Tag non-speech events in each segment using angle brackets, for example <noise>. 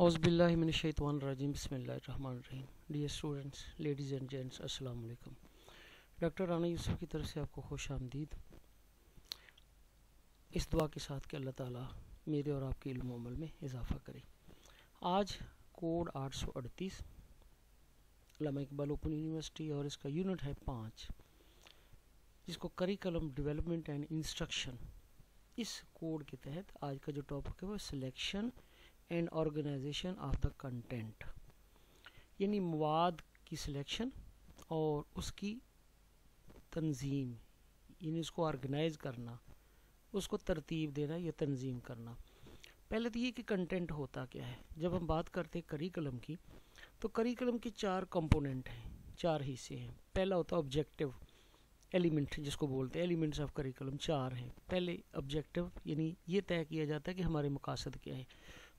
औज़बिल्लिमिनशैतवानरजीम बसमीम dear students ladies and gents अस्सलाम वालेकुम डॉक्टर राना यूसुफ की तरफ़ से आपको खुश आमदीद। इस दुआ के साथ कि अल्लाह ताला मेरे और आपके इल्म अमल में इजाफ़ा करे। आज कोड आठ सौ अड़तीस लमा इकबाल ओपन यूनिवर्सिटी और इसका यूनिट है पाँच, जिसको करिकुलम डेवलपमेंट एंड इंस्ट्रक्शन इस कोड के तहत आज का जो टॉपिक है वो selection and organisation of the content यानी मवाद की सिलेक्शन और उसकी तंजीम, यानी उसको ऑर्गेनाइज करना, उसको तरतीब देना, या तंजीम करना। पहले तो ये कि कंटेंट होता क्या है? जब हम बात करते हैं करिकुलम की तो करिकुलम के चार कंपोनेंट हैं, चार हिस्से हैं। पहला होता है ऑब्जेक्टिव एलिमेंट जिसको बोलते हैं एलिमेंट्स ऑफ़ करिकुलम चार हैं। पहले ऑब्जेक्टिव यानी ये तय किया जाता है कि हमारे मकासद क्या है।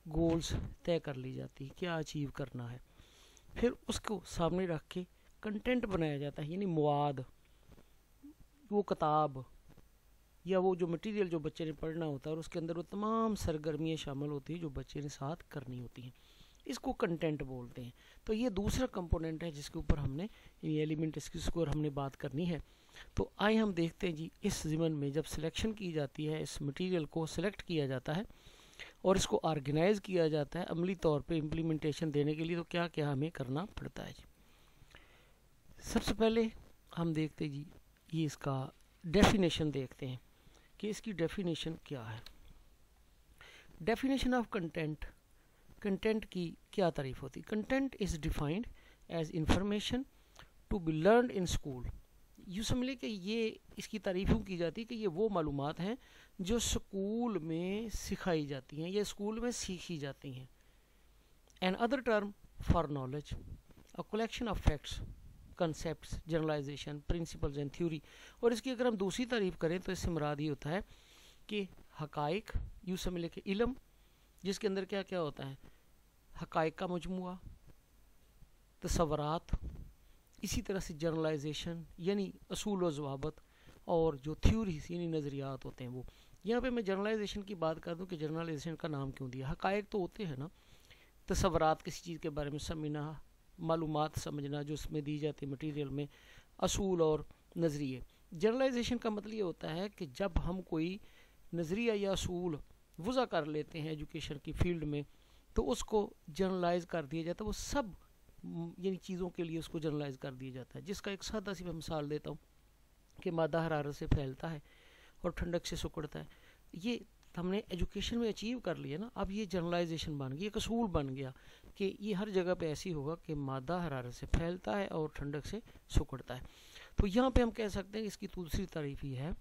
गोल्स तय कर ली जाती है, क्या अचीव करना है। फिर उसको सामने रख के कंटेंट बनाया जाता है, यानी मवाद, वो किताब, या वो जो मटेरियल जो बच्चे ने पढ़ना होता है और उसके अंदर वो तमाम सरगर्मियाँ शामिल होती हैं जो बच्चे ने साथ करनी होती हैं। इसको कंटेंट बोलते हैं। तो ये दूसरा कंपोनेंट है जिसके ऊपर हमने ये एलिमेंट इसके ऊपर हमने बात करनी है। तो आए हम देखते हैं जी, इस ज़िमन में जब सिलेक्शन की जाती है, इस मटेरियल को सिलेक्ट किया जाता है और इसको ऑर्गेनाइज किया जाता है अमली तौर पे इम्प्लीमेंटेशन देने के लिए तो क्या क्या हमें करना पड़ता है जी? सबसे पहले हम देखते जी, ये इसका डेफिनेशन देखते हैं कि इसकी डेफिनेशन क्या है। डेफिनेशन ऑफ़ कंटेंट कंटेंट की क्या तारीफ़ होती content is defined as information to be learn in school यूँ समझ कि ये इसकी तारीफ़ की जाती है कि ये वो मालूम हैं जो स्कूल में सिखाई जाती हैं, या स्कूल में सीखी जाती हैं। Another term for knowledge a collection of facts concept generalisation principles and theory और इसकी अगर हम दूसरी तारीफ़ करें तो इससे मुराद ये होता है कि हकाइक यूँ समझ के इलम, जिसके अंदर क्या क्या होता है? हकाइक का मजमू तस्वरात इसी तरह से जर्नलाइजेशन यानी असूल व जवाबत और जो थ्योरीज यानी नज़रियात होते हैं वो। यहाँ पे मैं जर्नलाइजेशन की बात कर दूँ कि जर्नलाइजेशन का नाम क्यों दिया? हकायक तो होते हैं ना। तस्वरात किसी चीज़ के बारे में समझना मालूम समझना, जो उसमें दी जाती है मटीरियल में, असूल और नज़रिए। जर्नलाइजेशन का मतलब ये होता है कि जब हम कोई नज़रिया या असूल वज़ा कर लेते हैं एजुकेशन की फ़ील्ड में तो उसको जर्नलाइज कर दिया जाता है। वो सब यानी चीज़ों के लिए उसको जर्नलाइज कर दिया जाता है, जिसका एक सादा सी मैं मिसाल देता हूँ कि मादा हरारत से फैलता है और ठंडक से सुकड़ता है। ये हमने एजुकेशन में अचीव कर लिया ना, अब ये जर्नलाइजेशन बन गई एक असूल बन गया कि ये हर जगह पे ऐसी होगा कि मादा हरारत से फैलता है और ठंडक से सुकड़ता है। तो यहाँ पे हम कह सकते हैं, इसकी दूसरी तारीफ़ ही है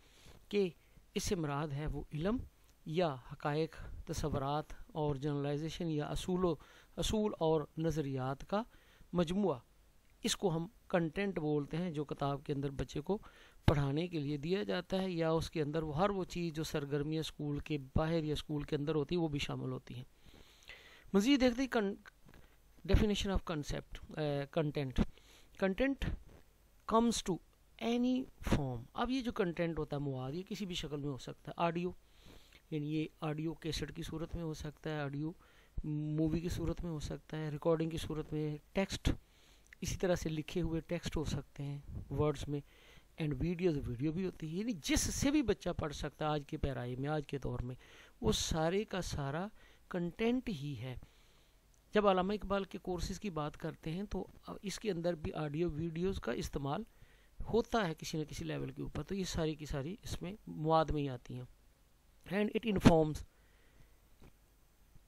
कि इससे मराद है वो इलम या हकायक तस्वरत और जर्नलाइजेशन या असूल असूल और नज़रियात का मजमू इसको हम कंटेंट बोलते हैं, जो किताब के अंदर बच्चे को पढ़ाने के लिए दिया जाता है, या उसके अंदर वो हर वो चीज़ जो सरगर्मियाँ स्कूल के बाहर या स्कूल के अंदर होती है, वो भी शामिल होती हैं। मज़ीद देखते ही definition of concept content content comes to any form अब ये जो कंटेंट होता है, मुआद, ये किसी भी शक्ल में हो सकता है। ऑडियो यानी ये ऑडियो कैसेट की सूरत में हो सकता है ऑडियो मूवी की सूरत में हो सकता है रिकॉर्डिंग की सूरत में टेक्स्ट इसी तरह से लिखे हुए टेक्स्ट हो सकते हैं वर्ड्स में एंड वीडियोस वीडियो भी होती है। यानी जिससे भी बच्चा पढ़ सकता है, आज के पैराई में, आज के दौर में, वो सारे का सारा कंटेंट ही है। जब अलामा इकबाल के कोर्सेज की बात करते हैं तो इसके अंदर भी ऑडियो वीडियोस का इस्तेमाल होता है किसी न किसी लेवल के ऊपर। तो ये सारी की सारी इसमें मुआद में ही आती हैं। And it informs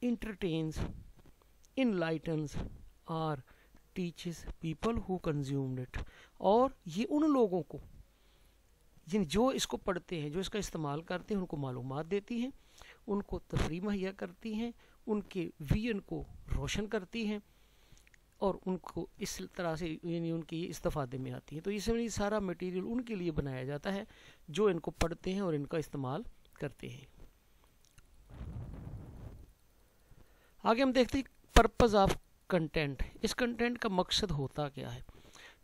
entertains enlightens or teaches people who consumed it और ये उन लोगों को, जिन जो इसको पढ़ते हैं, जो इसका इस्तेमाल करते हैं, उनको मालूम देती हैं, उनको तफरी मुहैया करती हैं, उनके वियन को रोशन करती हैं, और उनको इस तरह से, यानी उनके ये इस्तफादे में आती हैं। तो ये सारा मटेरियल उनके लिए बनाया जाता है, जो इनको पढ़ते हैं और इनका इस्तेमाल करते हैं। आगे हम देखते हैं पर्पज़ ऑफ़ कंटेंट इस कंटेंट का मकसद होता क्या है?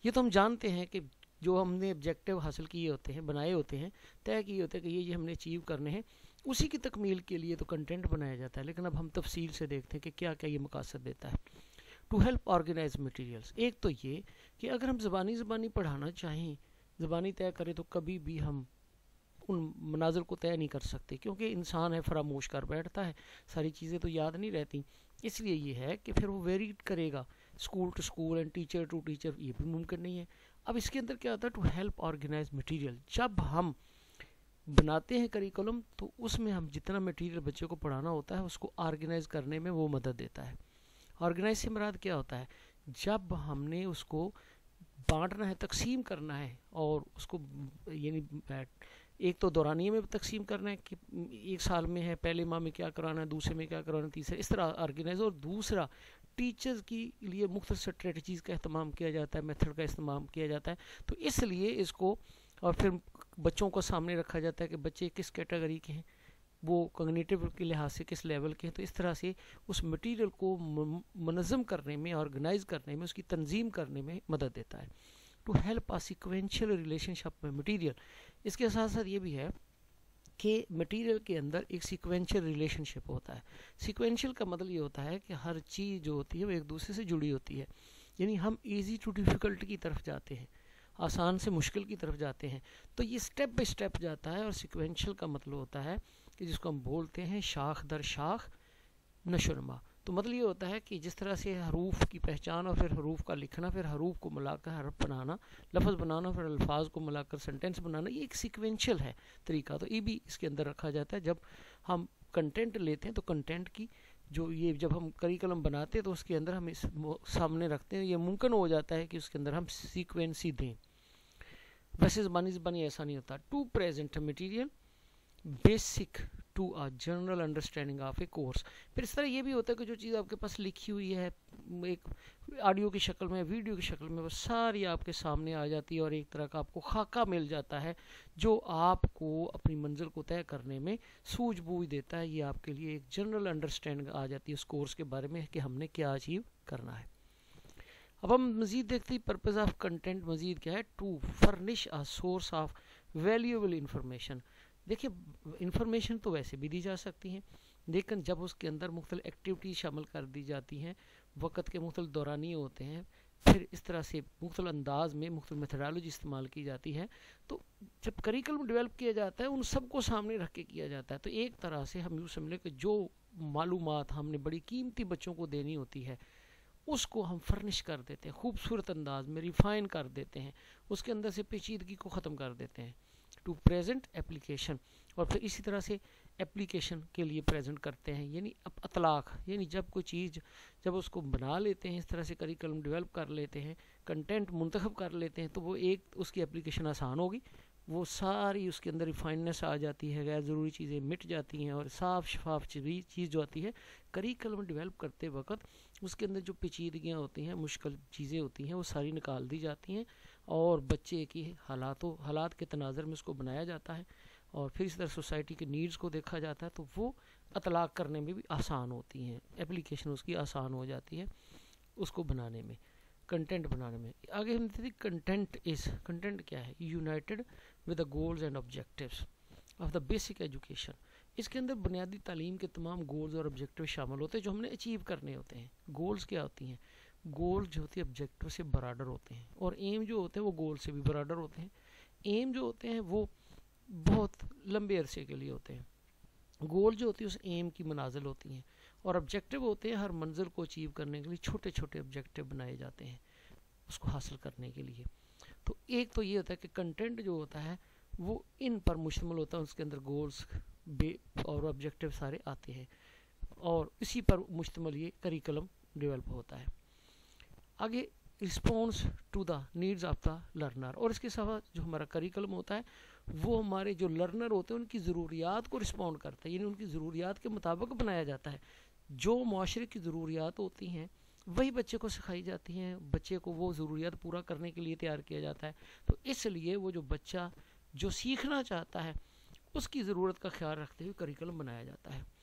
ये तो हम जानते हैं कि जो हमने ऑब्जेक्टिव हासिल किए होते हैं, बनाए होते हैं, तय किए होते हैं कि ये ये हमने अचीव करने हैं, उसी की तकमील के लिए तो कंटेंट बनाया जाता है। लेकिन अब हम तफसील से देखते हैं कि क्या क्या ये मकासद देता है। टू हेल्प ऑर्गेनाइज मटीरियल्स एक तो ये कि अगर हम ज़बानी ज़बानी पढ़ाना चाहें, ज़बानी तय करें तो कभी भी हम उन मनाजर को तय नहीं कर सकते, क्योंकि इंसान है, फरामोश कर बैठता है। सारी चीज़ें तो याद नहीं रहती। इसलिए ये है कि फिर वो वेरी करेगा। School to school and teacher to teacher ये भी मुमकिन नहीं है। अब इसके अंदर क्या होता है? टू हेल्प ऑर्गेनाइज मटीरियल जब हम बनाते हैं करिकुलम तो उसमें हम जितना मटेरियल बच्चे को पढ़ाना होता है, उसको ऑर्गेनाइज करने में वो मदद देता है। ऑर्गेनाइज से मराद क्या होता है? जब हमने उसको बांटना है, तकसीम करना है, और उसको, यानी एक तो दौरानिए में तकसीम करना है कि एक साल में है, पहले माह में क्या कराना है, दूसरे में क्या कराना है, तीसरे, इस तरह ऑर्गेनाइज और दूसरा टीचर्स की लिए मुख्त स्ट्रेटजीज़ का अहतमाम किया जाता है मेथड का इस्तेमाल किया जाता है। तो इसलिए इसको, और फिर बच्चों को सामने रखा जाता है कि बच्चे किस कैटेगरी के हैं, वो कॉग्निटिव के लिहाज से किस लेवल के हैं। तो इस तरह से उस मटेरियल को मनज़म करने में ऑर्गेनाइज करने में, उसकी तंजीम करने में मदद देता है। To help a sequential relationship में मटीरियल इसके साथ साथ ये भी है कि मटेरियल के अंदर एक सीक्वेंशियल रिलेशनशिप होता है। सीक्वेंशियल का मतलब ये होता है कि हर चीज़ जो होती है वो एक दूसरे से जुड़ी होती है। यानी हम इजी टू डिफ़िकल्ट की तरफ़ जाते हैं, आसान से मुश्किल की तरफ़ जाते हैं। तो ये स्टेप बाई स्टेप जाता है और सिक्वेंशियल का मतलब होता है कि जिसको हम बोलते हैं शाख दर शाख नशरमा। तो मतलब ये होता है कि जिस तरह से हरूफ की पहचान और फिर हरूफ का लिखना, फिर हरूफ को मिलाकर हरफ बनाना, लफ्ज़ बनाना, फिर अल्फाज को मिलाकर सेंटेंस बनाना, ये एक सिक्वेंशियल है तरीका। तो ये भी इसके अंदर रखा जाता है। जब हम कंटेंट लेते हैं तो कंटेंट की जो ये जब हम करिकुलम बनाते हैं तो उसके अंदर हम इस सामने रखते हैं। ये मुमकिन हो जाता है कि उसके अंदर हम सीक्वेंसी दें। वैसे ज़बानी ज़बानी ऐसा नहीं होता। To present material basic to a general understanding of a course फिर इस तरह ये भी होता है कि जो चीज़ आपके पास लिखी हुई है, एक ऑडियो की शक्ल में वीडियो की शक्ल में, वो सारी आपके सामने आ जाती है और एक तरह का आपको खाका मिल जाता है, जो आपको अपनी मंजिल को तय करने में सूझबूझ देता है। ये आपके लिए एक जनरल अंडरस्टैंडिंग आ जाती है उस कोर्स के बारे में कि हमने क्या अचीव करना है। अब हम मज़ीद देखते हैं पर्पज़ ऑफ़ कंटेंट मज़ीद क्या है? To furnish a source of valuable information देखिए इंफॉर्मेशन तो वैसे भी दी जा सकती हैं, लेकिन जब उसके अंदर मुख्तल एक्टिविटीज़ शामिल कर दी जाती हैं, वक़्त के मुख्तल दौरानी होते हैं, फिर इस तरह से मुख्तल अंदाज में मुख्तल मेथडोलॉजी इस्तेमाल की जाती है तो जब करिकुलम डेवलप किया जाता है, उन सबको सामने रख के किया जाता है तो एक तरह से हम यूँ समझ कि जो मालूम हमने बड़ी कीमती बच्चों को देनी होती है, उसको हम फर्निश कर देते हैं, खूबसूरत अंदाज में रिफ़ाइन कर देते हैं, उसके अंदर से पेचीदगी को ख़त्म कर देते हैं। टू प्रेजेंट एप्लीकेशन और फिर इसी तरह से एप्लीकेशन के लिए प्रेजेंट करते हैं, यानी अब अतलाक यानी जब कोई चीज़, जब उसको बना लेते हैं, इस तरह से करिकुलम डेवलप कर लेते हैं कंटेंट मुंतखब कर लेते हैं तो वो एक, उसकी एप्लीकेशन आसान होगी। वो सारी उसके अंदर रिफाइननेस आ जाती है, गैर ज़रूरी चीज़ें मिट जाती हैं और साफ़ शफाफ चीज़ जो आती है करिकुलम डेवलप करते वक्त उसके अंदर जो पेचीदगियाँ होती हैं, मुश्किल चीज़ें होती हैं, वो सारी निकाल दी जाती हैं। और बच्चे की हालातों, हालात के तनाज़र में उसको बनाया जाता है और फिर इस तरह सोसाइटी के नीड्स को देखा जाता है तो वो अतलाक करने में भी आसान होती हैं, एप्लीकेशन उसकी आसान हो जाती है उसको बनाने में, कंटेंट बनाने में। आगे हम देखते थे कंटेंट इज़, कंटेंट क्या है? United with the goals and objectives of the basic education. इसके अंदर बुनियादी तालीम के तमाम गोल्स और ऑब्जेक्टिव शामिल होते हैं जो हमने अचीव करने होते हैं। गोल्स क्या होती हैं? गोल जो होती है ऑब्जेक्टिव से बराडर होते हैं। और एम जो होते हैं, वो गोल से भी बराडर होते हैं। एम जो होते हैं, वो बहुत लंबे अरसे के लिए होते हैं। गोल जो होती है, उस एम की मनाजिल होती हैं। और ऑब्जेक्टिव होते हैं, हर मंजिल को अचीव करने के लिए छोटे छोटे ऑब्जेक्टिव बनाए जाते हैं, उसको हासिल करने के लिए। तो एक तो ये होता है कि कंटेंट जो होता है, वो इन पर मुश्तमल होता है, उसके अंदर गोल्स बे और ऑब्जेक्टिव सारे आते हैं। और इसी पर मुश्तमल ये करिकुलम डेवलप होता है। आगे response to the needs of the learner और इसके अलावा जो हमारा करिकुलम होता है, वो हमारे जो लर्नर होते हैं, उनकी ज़रूरियात को रिस्पॉन्ड करता है। यानी उनकी ज़रूरियात के मुताबिक बनाया जाता है। जो माशरे की ज़रूरियात होती हैं, वही बच्चे को सिखाई जाती हैं। बच्चे को वो ज़रूरियात पूरा करने के लिए तैयार किया जाता है। तो इसलिए वो जो बच्चा जो सीखना चाहता है, उसकी ज़रूरत का ख्याल रखते हुए करिकुलम बनाया जाता है।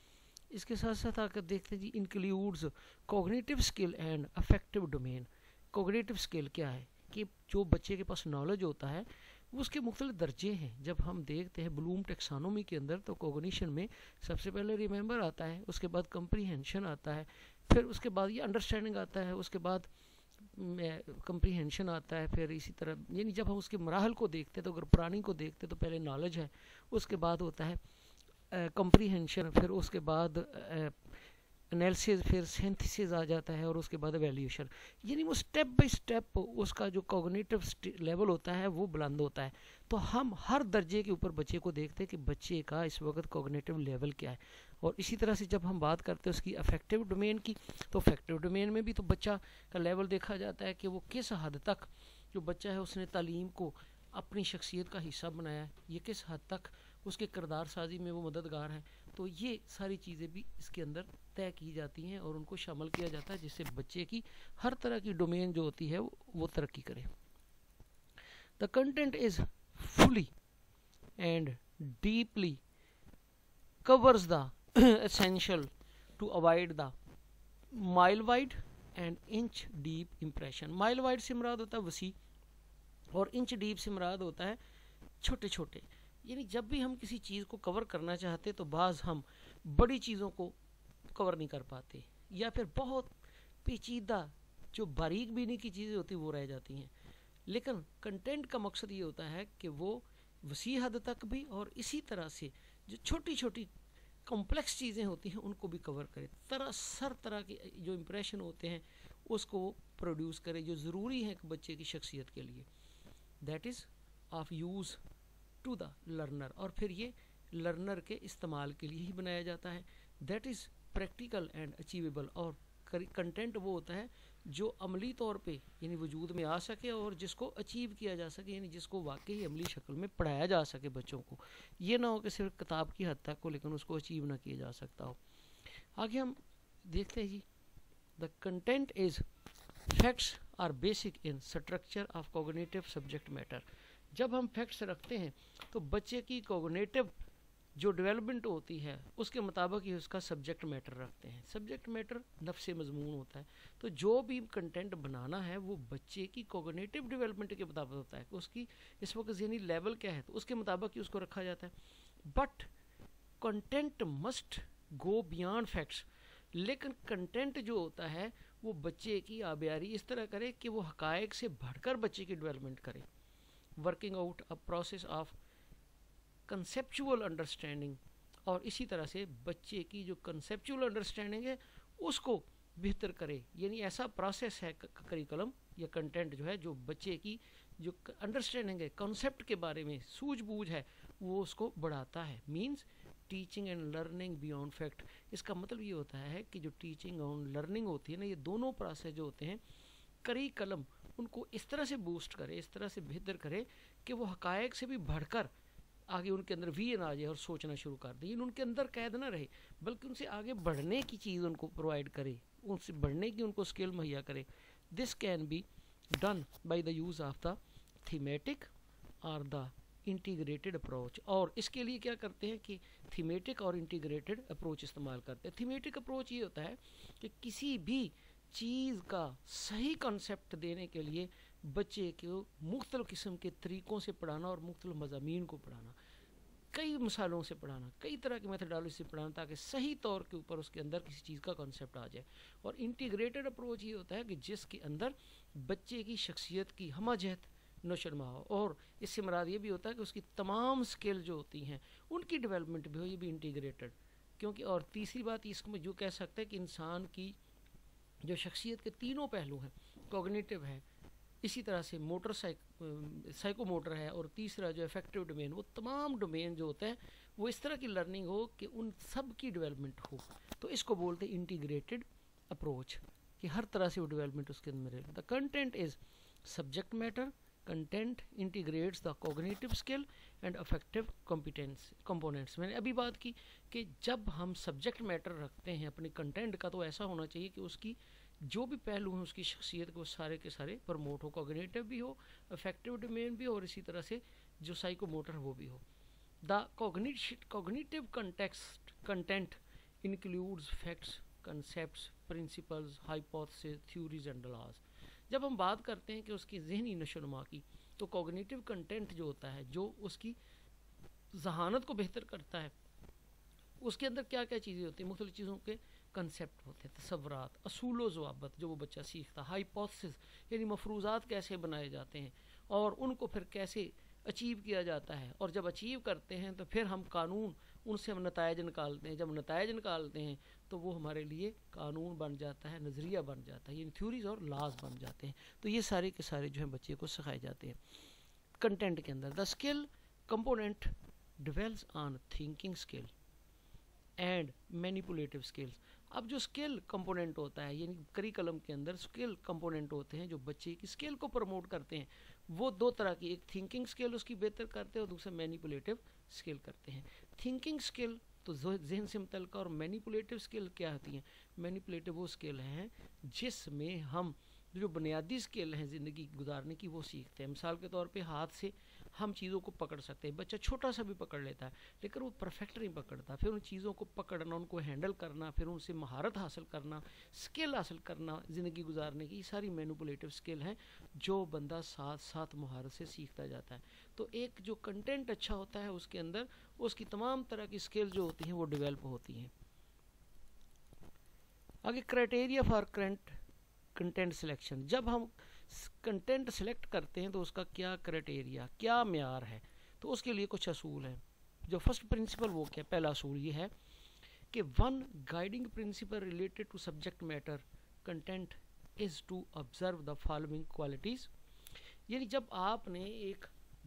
इसके साथ साथ आकर देखते हैं जी includes cognitive skill and affective domain cognitive skill क्या है? कि जो बच्चे के पास नॉलेज होता है उसके मुख्तलिफ़ दर्जे हैं। जब हम देखते हैं ब्लूम टेक्सानोमी के अंदर तो कोगनीशन में सबसे पहले रिमेंबर आता है, उसके बाद कंप्रीहेंशन आता है, फिर उसके बाद ये अंडरस्टैंडिंग आता है, उसके बाद कंप्रीहेंशन आता है, फिर इसी तरह। यानी जब हम उसके मराहल को देखते हैं तो अगर पुरानी को देखते तो पहले नॉलेज है, उसके बाद होता है कंप्रीहेंशन फिर उसके बाद एनालिसिस फिर सिंथेसिस आ जाता है और उसके बाद एवेल्यूशन यानी वो स्टेप बाय स्टेप उसका जो कॉग्निटिव लेवल होता है, वो बुलंद होता है. तो हम हर दर्जे के ऊपर बच्चे को देखते हैं कि बच्चे का इस वक्त कॉग्निटिव लेवल क्या है. और इसी तरह से जब हम बात करते हैं उसकी अफेक्टिव डोमेन की तो अफेक्टिव डोमेन में भी तो बच्चा का लेवल देखा जाता है कि वो किस हद तक जो बच्चा है उसने तालीम को अपनी शख्सियत का हिस्सा बनाया है, ये किस हद तक उसके किरदार साजी में वो मददगार है। तो ये सारी चीज़ें भी इसके अंदर तय की जाती हैं और उनको शामिल किया जाता है जिससे बच्चे की हर तरह की डोमेन जो होती है, वो तरक्की करे। The content is fully and deeply covers the <clears throat> essential to avoid the mile wide and inch deep impression mile wide से मुराद होता है वसी और इंच डीप से मुराद होता है छोटे छोटे यानी जब भी हम किसी चीज़ को कवर करना चाहते तो बाज़ हम बड़ी चीज़ों को कवर नहीं कर पाते। या फिर बहुत पेचीदा, जो बारीक बीनी की चीज़ें होती वो रह जाती हैं। लेकिन कंटेंट का मकसद ये होता है कि वो वसी हद तक भी और इसी तरह से जो छोटी छोटी कॉम्प्लेक्स चीज़ें होती हैं, उनको भी कवर करे। तरह, सर तरह के जो इम्प्रेशन होते हैं, उसको वो प्रोड्यूस करे, जो ज़रूरी है एक बच्चे की शख्सियत के लिए। That is of use to the learner और फिर ये लर्नर के इस्तेमाल के लिए ही बनाया जाता है। That is practical and achievable और कंटेंट वो होता है जो अमली तौर पे, यानी वजूद में आ सके और जिसको अचीव किया जा सके, यानी जिसको वाकई अमली शक्ल में पढ़ाया जा सके बच्चों को। ये ना हो कि सिर्फ़ किताब की हद तक हो, लेकिन उसको अचीव ना किया जा सकता हो। आगे हम देखते हैं जी the content is facts are basic in structure of cognitive subject matter जब हम फैक्ट्स रखते हैं तो बच्चे की कोगनेटिव जो डेवलपमेंट होती है, उसके मुताबिक ही उसका सब्जेक्ट मैटर रखते हैं। सब्जेक्ट मैटर नफ्स मजमून होता है। तो जो भी कंटेंट बनाना है, वो बच्चे की कोगनेटिव डेवलपमेंट के मुताबिक होता है। कि उसकी, इस वक्त जहनी लेवल क्या है तो उसके मुताबिक ही उसको रखा जाता है। But content must go beyond facts लेकिन कंटेंट जो होता है, वो बच्चे की आबियारी इस तरह करे कि वो हकायक से बढ़कर बच्चे की डेवलपमेंट करे। Working out a process of conceptual understanding और इसी तरह से बच्चे की जो कंसेप्चुअल अंडरस्टैंडिंग है, उसको बेहतर करे। यानी ऐसा प्रोसेस है करिकुलम या कंटेंट जो है, जो बच्चे की जो अंडरस्टैंडिंग है कॉन्सेप्ट के बारे में सूझबूझ है, वो उसको बढ़ाता है। Means teaching and learning beyond fact इसका मतलब ये होता है कि जो टीचिंग और लर्निंग होती है ना, ये दोनों प्रोसेस जो होते हैं करी कलम उनको इस तरह से बूस्ट करे, इस तरह से बेहतर करे कि वो हकायक से भी बढ़कर आगे उनके अंदर वी आ जाए और सोचना शुरू कर दे। उनके अंदर कैद ना रहे, बल्कि उनसे आगे बढ़ने की चीज़ उनको प्रोवाइड करे, उनसे बढ़ने की उनको स्किल मुहैया करे। This can be done by the use of the thematic और द इंटीग्रेटेड अप्रोच और इसके लिए क्या करते हैं कि थीमेटिक और इंटीग्रेटेड अप्रोच इस्तेमाल करते हैं। थीमेटिक अप्रोच ये होता है कि किसी भी चीज़ का सही कॉन्सेप्ट देने के लिए बच्चे को मुख्तल किस्म के तरीक़ों से पढ़ाना और मुख्तल मजामी को पढ़ाना, कई मिसालों से पढ़ाना, कई तरह की मेथडोलॉजी से पढ़ाना ताकि सही तौर के ऊपर उसके अंदर किसी चीज़ का कॉन्सेप्ट आ जाए। और इंटीग्रेटेड अप्रोच ये होता है कि जिसके अंदर बच्चे की शख्सियत की हमजहत नशरमा हो। और इससे मराद ये भी होता है कि उसकी तमाम स्किल जो होती हैं, उनकी डेवलपमेंट भी हो, ये भी इंटीग्रेटेड क्योंकि और तीसरी बात, इसको जो कह सकते हैं कि इंसान की जो शख्सियत के तीनों पहलू हैं कोगनेटिव है, इसी तरह से मोटर साइक साइको मोटर है और तीसरा जो इफ़ेक्टिव डोमेन वो तमाम डोमेन जो होते हैं, वो इस तरह की लर्निंग हो कि उन सब की डेवलपमेंट हो। तो इसको बोलते इंटीग्रेटेड अप्रोच कि हर तरह से वो डेवलपमेंट उसके अंदर the content is subject matter content integrates the cognitive skill and affective competence components मैंने अभी बात की कि जब हम सब्जेक्ट मैटर रखते हैं अपने कंटेंट का तो ऐसा होना चाहिए कि उसकी जो भी पहलू हैं, उसकी शख्सियत को सारे के सारे प्रमोट हो कोगनेटिव भी हो अफेक्टिव डोमेन भी हो, और इसी तरह से जो साइको मोटर वो भी हो। The cognitive context content includes facts concept principles hypothesis theories and laws जब हम बात करते हैं कि उसकी जहनी नशोनुमा की तो कॉग्निटिव कंटेंट जो होता है, जो उसकी जहानत को बेहतर करता है, उसके अंदर क्या क्या चीज़ें होती हैं? मुख्तलि चीज़ों के कंसेप्ट होते हैं, तस्वरत, असूल जवाबत जो वो बच्चा सीखता हाइपोथसिस यानी मफरूज़ात कैसे बनाए जाते हैं और उनको फिर कैसे अचीव किया जाता है। और जब अचीव करते हैं तो फिर हम कानून उनसे हम नतज निकालते हैं। जब नतज निकालते हैं तो वो हमारे लिए कानून बन जाता है, नज़रिया बन जाता है, यानी थ्योरीज और लाज बन जाते हैं। तो ये सारे के सारे जो हैं बच्चे को सिखाए जाते हैं। कंटेंट के अंदर the skill component dwells on thinking skill and manipulative skills अब जो स्किल कंपोनेंट होता है, यानी करिकुलम के अंदर स्किल कंपोनेंट होते हैं, जो बच्चे की स्किल को प्रमोट करते हैं, वो दो तरह की, एक थिंकिंग स्किल उसकी बेहतर करते हैं और दूसरा मैनिपुलेटिव स्किल करते हैं। थिंकिंग स्किल तो जहन से मुतल और मैनिपुलेटिव स्किल क्या होती हैं? मैनिपुलेटिव वो स्किल हैं जिसमें हम जो बुनियादी स्किल हैं ज़िंदगी गुजारने की वो सीखते हैं। मिसाल के तौर पे हाथ से हम चीज़ों को पकड़ सकते हैं। बच्चा छोटा सा भी पकड़ लेता है, लेकिन वो परफेक्ट नहीं पकड़ता। फिर उन चीज़ों को पकड़ना, उनको हैंडल करना, फिर उनसे महारत हासिल करना स्किल हासिल करना, ज़िंदगी गुजारने की सारी मैनुपुलेटिव स्किल हैं जो बंदा साथ साथ महारत से सीखता जाता है। तो एक जो कंटेंट अच्छा होता है उसके अंदर, उसकी तमाम तरह की स्किल जो होती हैं, वो डिवेल्प होती हैं। आगे criteria for current content selection जब हम कंटेंट सेलेक्ट करते हैं तो उसका क्या क्राइटेरिया क्या मैार है? तो उसके लिए कुछ असूल हैं। जो फ़र्स्ट प्रिंसिपल वो क्या, पहला असूल ये है कि one guiding principle related to subject matter content is to observe the following qualities यानी जब आपने एक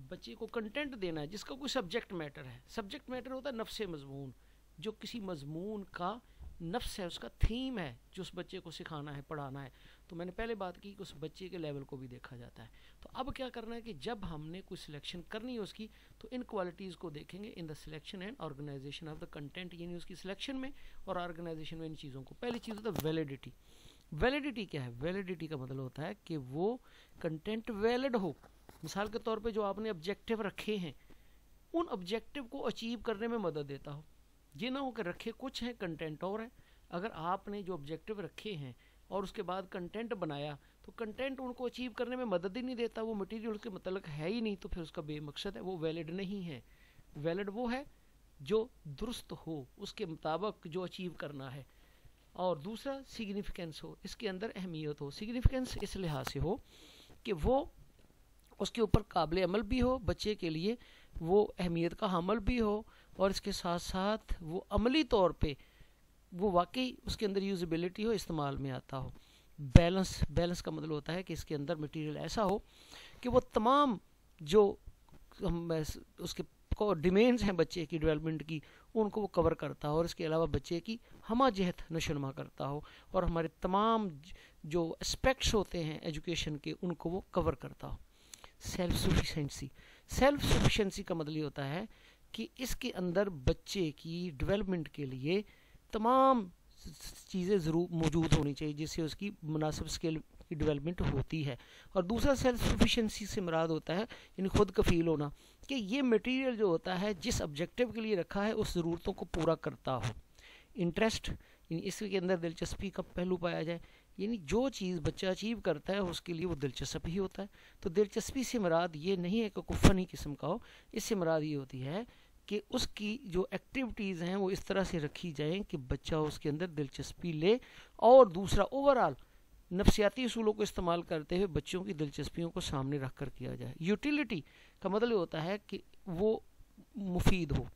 बच्चे को कंटेंट देना है, जिसका कोई सब्जेक्ट मैटर है सब्जेक्ट मैटर होता है नफ्स मजमून। जो किसी मजमून का नफ्स है, उसका थीम है, जो उस बच्चे को सिखाना है, पढ़ाना है तो मैंने पहले बात की कि उस बच्चे के लेवल को भी देखा जाता है। तो अब क्या करना है कि जब हमने कोई सिलेक्शन करनी है उसकी तो इन क्वालिटीज़ को देखेंगे in the selection and organisation of the content यानी उसकी सिलेक्शन में और ऑर्गेनाइजेशन में इन चीज़ों को। पहली चीज़ होता है वैलिडिटी वैलिडिटी क्या है? वैलिडिटी का मतलब होता है कि वो कंटेंट वैलिड हो। मिसाल के तौर पर जो आपने ऑब्जेक्टिव रखे हैं, उन ऑब्जेक्टिव को अचीव करने में मदद देता हो। ये ना हो कि रखे कुछ हैं कंटेंट और हैं। अगर आपने जो ऑब्जेक्टिव रखे हैं और उसके बाद कंटेंट बनाया तो कंटेंट उनको अचीव करने में मदद ही नहीं देता। वो मटेरियल उसके मतलब है ही नहीं तो फिर उसका बेमकसद है, वो वैलिड नहीं है। वैलिड वो है जो दुरुस्त हो, उसके मुताबिक जो अचीव करना है। और दूसरा सिग्निफिकेंस हो, इसके अंदर अहमियत हो। सिग्निफिकेंस इस लिहाज से हो कि वो उसके ऊपर काबिल अमल भी हो, बच्चे के लिए वो अहमियत का हमल भी हो, और इसके साथ साथ वो अमली तौर पे वो वाकई उसके अंदर यूज़बिलिटी हो, इस्तेमाल में आता हो। बैलेंस बैलेंस का मतलब होता है कि इसके अंदर मटेरियल ऐसा हो कि वो तमाम जो हम उसके डिमेंड्स हैं बच्चे की डेवलपमेंट की, उनको वो कवर करता हो और इसके अलावा बच्चे की हमा जहत नशोनमा करता हो और हमारे तमाम जो एस्पेक्ट्स होते हैं एजुकेशन के, उनको वो कवर करता हो। सेल्फ सफिशेंसी सेल्फ सफिशेंसी का मतलब ये होता है कि इसके अंदर बच्चे की डेवलपमेंट के लिए तमाम चीज़ें ज़रूर मौजूद होनी चाहिए जिससे उसकी मुनासिब स्किल की डेवलपमेंट होती है। और दूसरा सेल्फ सफिशेंसी से मुराद होता है, यानी खुद कफील होना, कि ये मटेरियल जो होता है, जिस ऑब्जेक्टिव के लिए रखा है, उस ज़रूरतों को पूरा करता हो। इंटरेस्ट इसके अंदर दिलचस्पी का पहलू पाया जाए, यानी जो चीज़ बच्चा अचीव करता है, उसके लिए वो दिलचस्प ही होता है। तो दिलचस्पी से मुराद ये नहीं है कि कोई फ़नी किस्म का हो, इससे मुराद ये होती है कि उसकी जो एक्टिविटीज़ हैं वो इस तरह से रखी जाएँ कि बच्चा उसके अंदर दिलचस्पी ले और दूसरा ओवरऑल नफसियाती असूलों को इस्तेमाल करते हुए बच्चों की दिलचस्पियों को सामने रख कर किया जाए। यूटिलिटी का मतलब होता है कि वो मुफीद हो,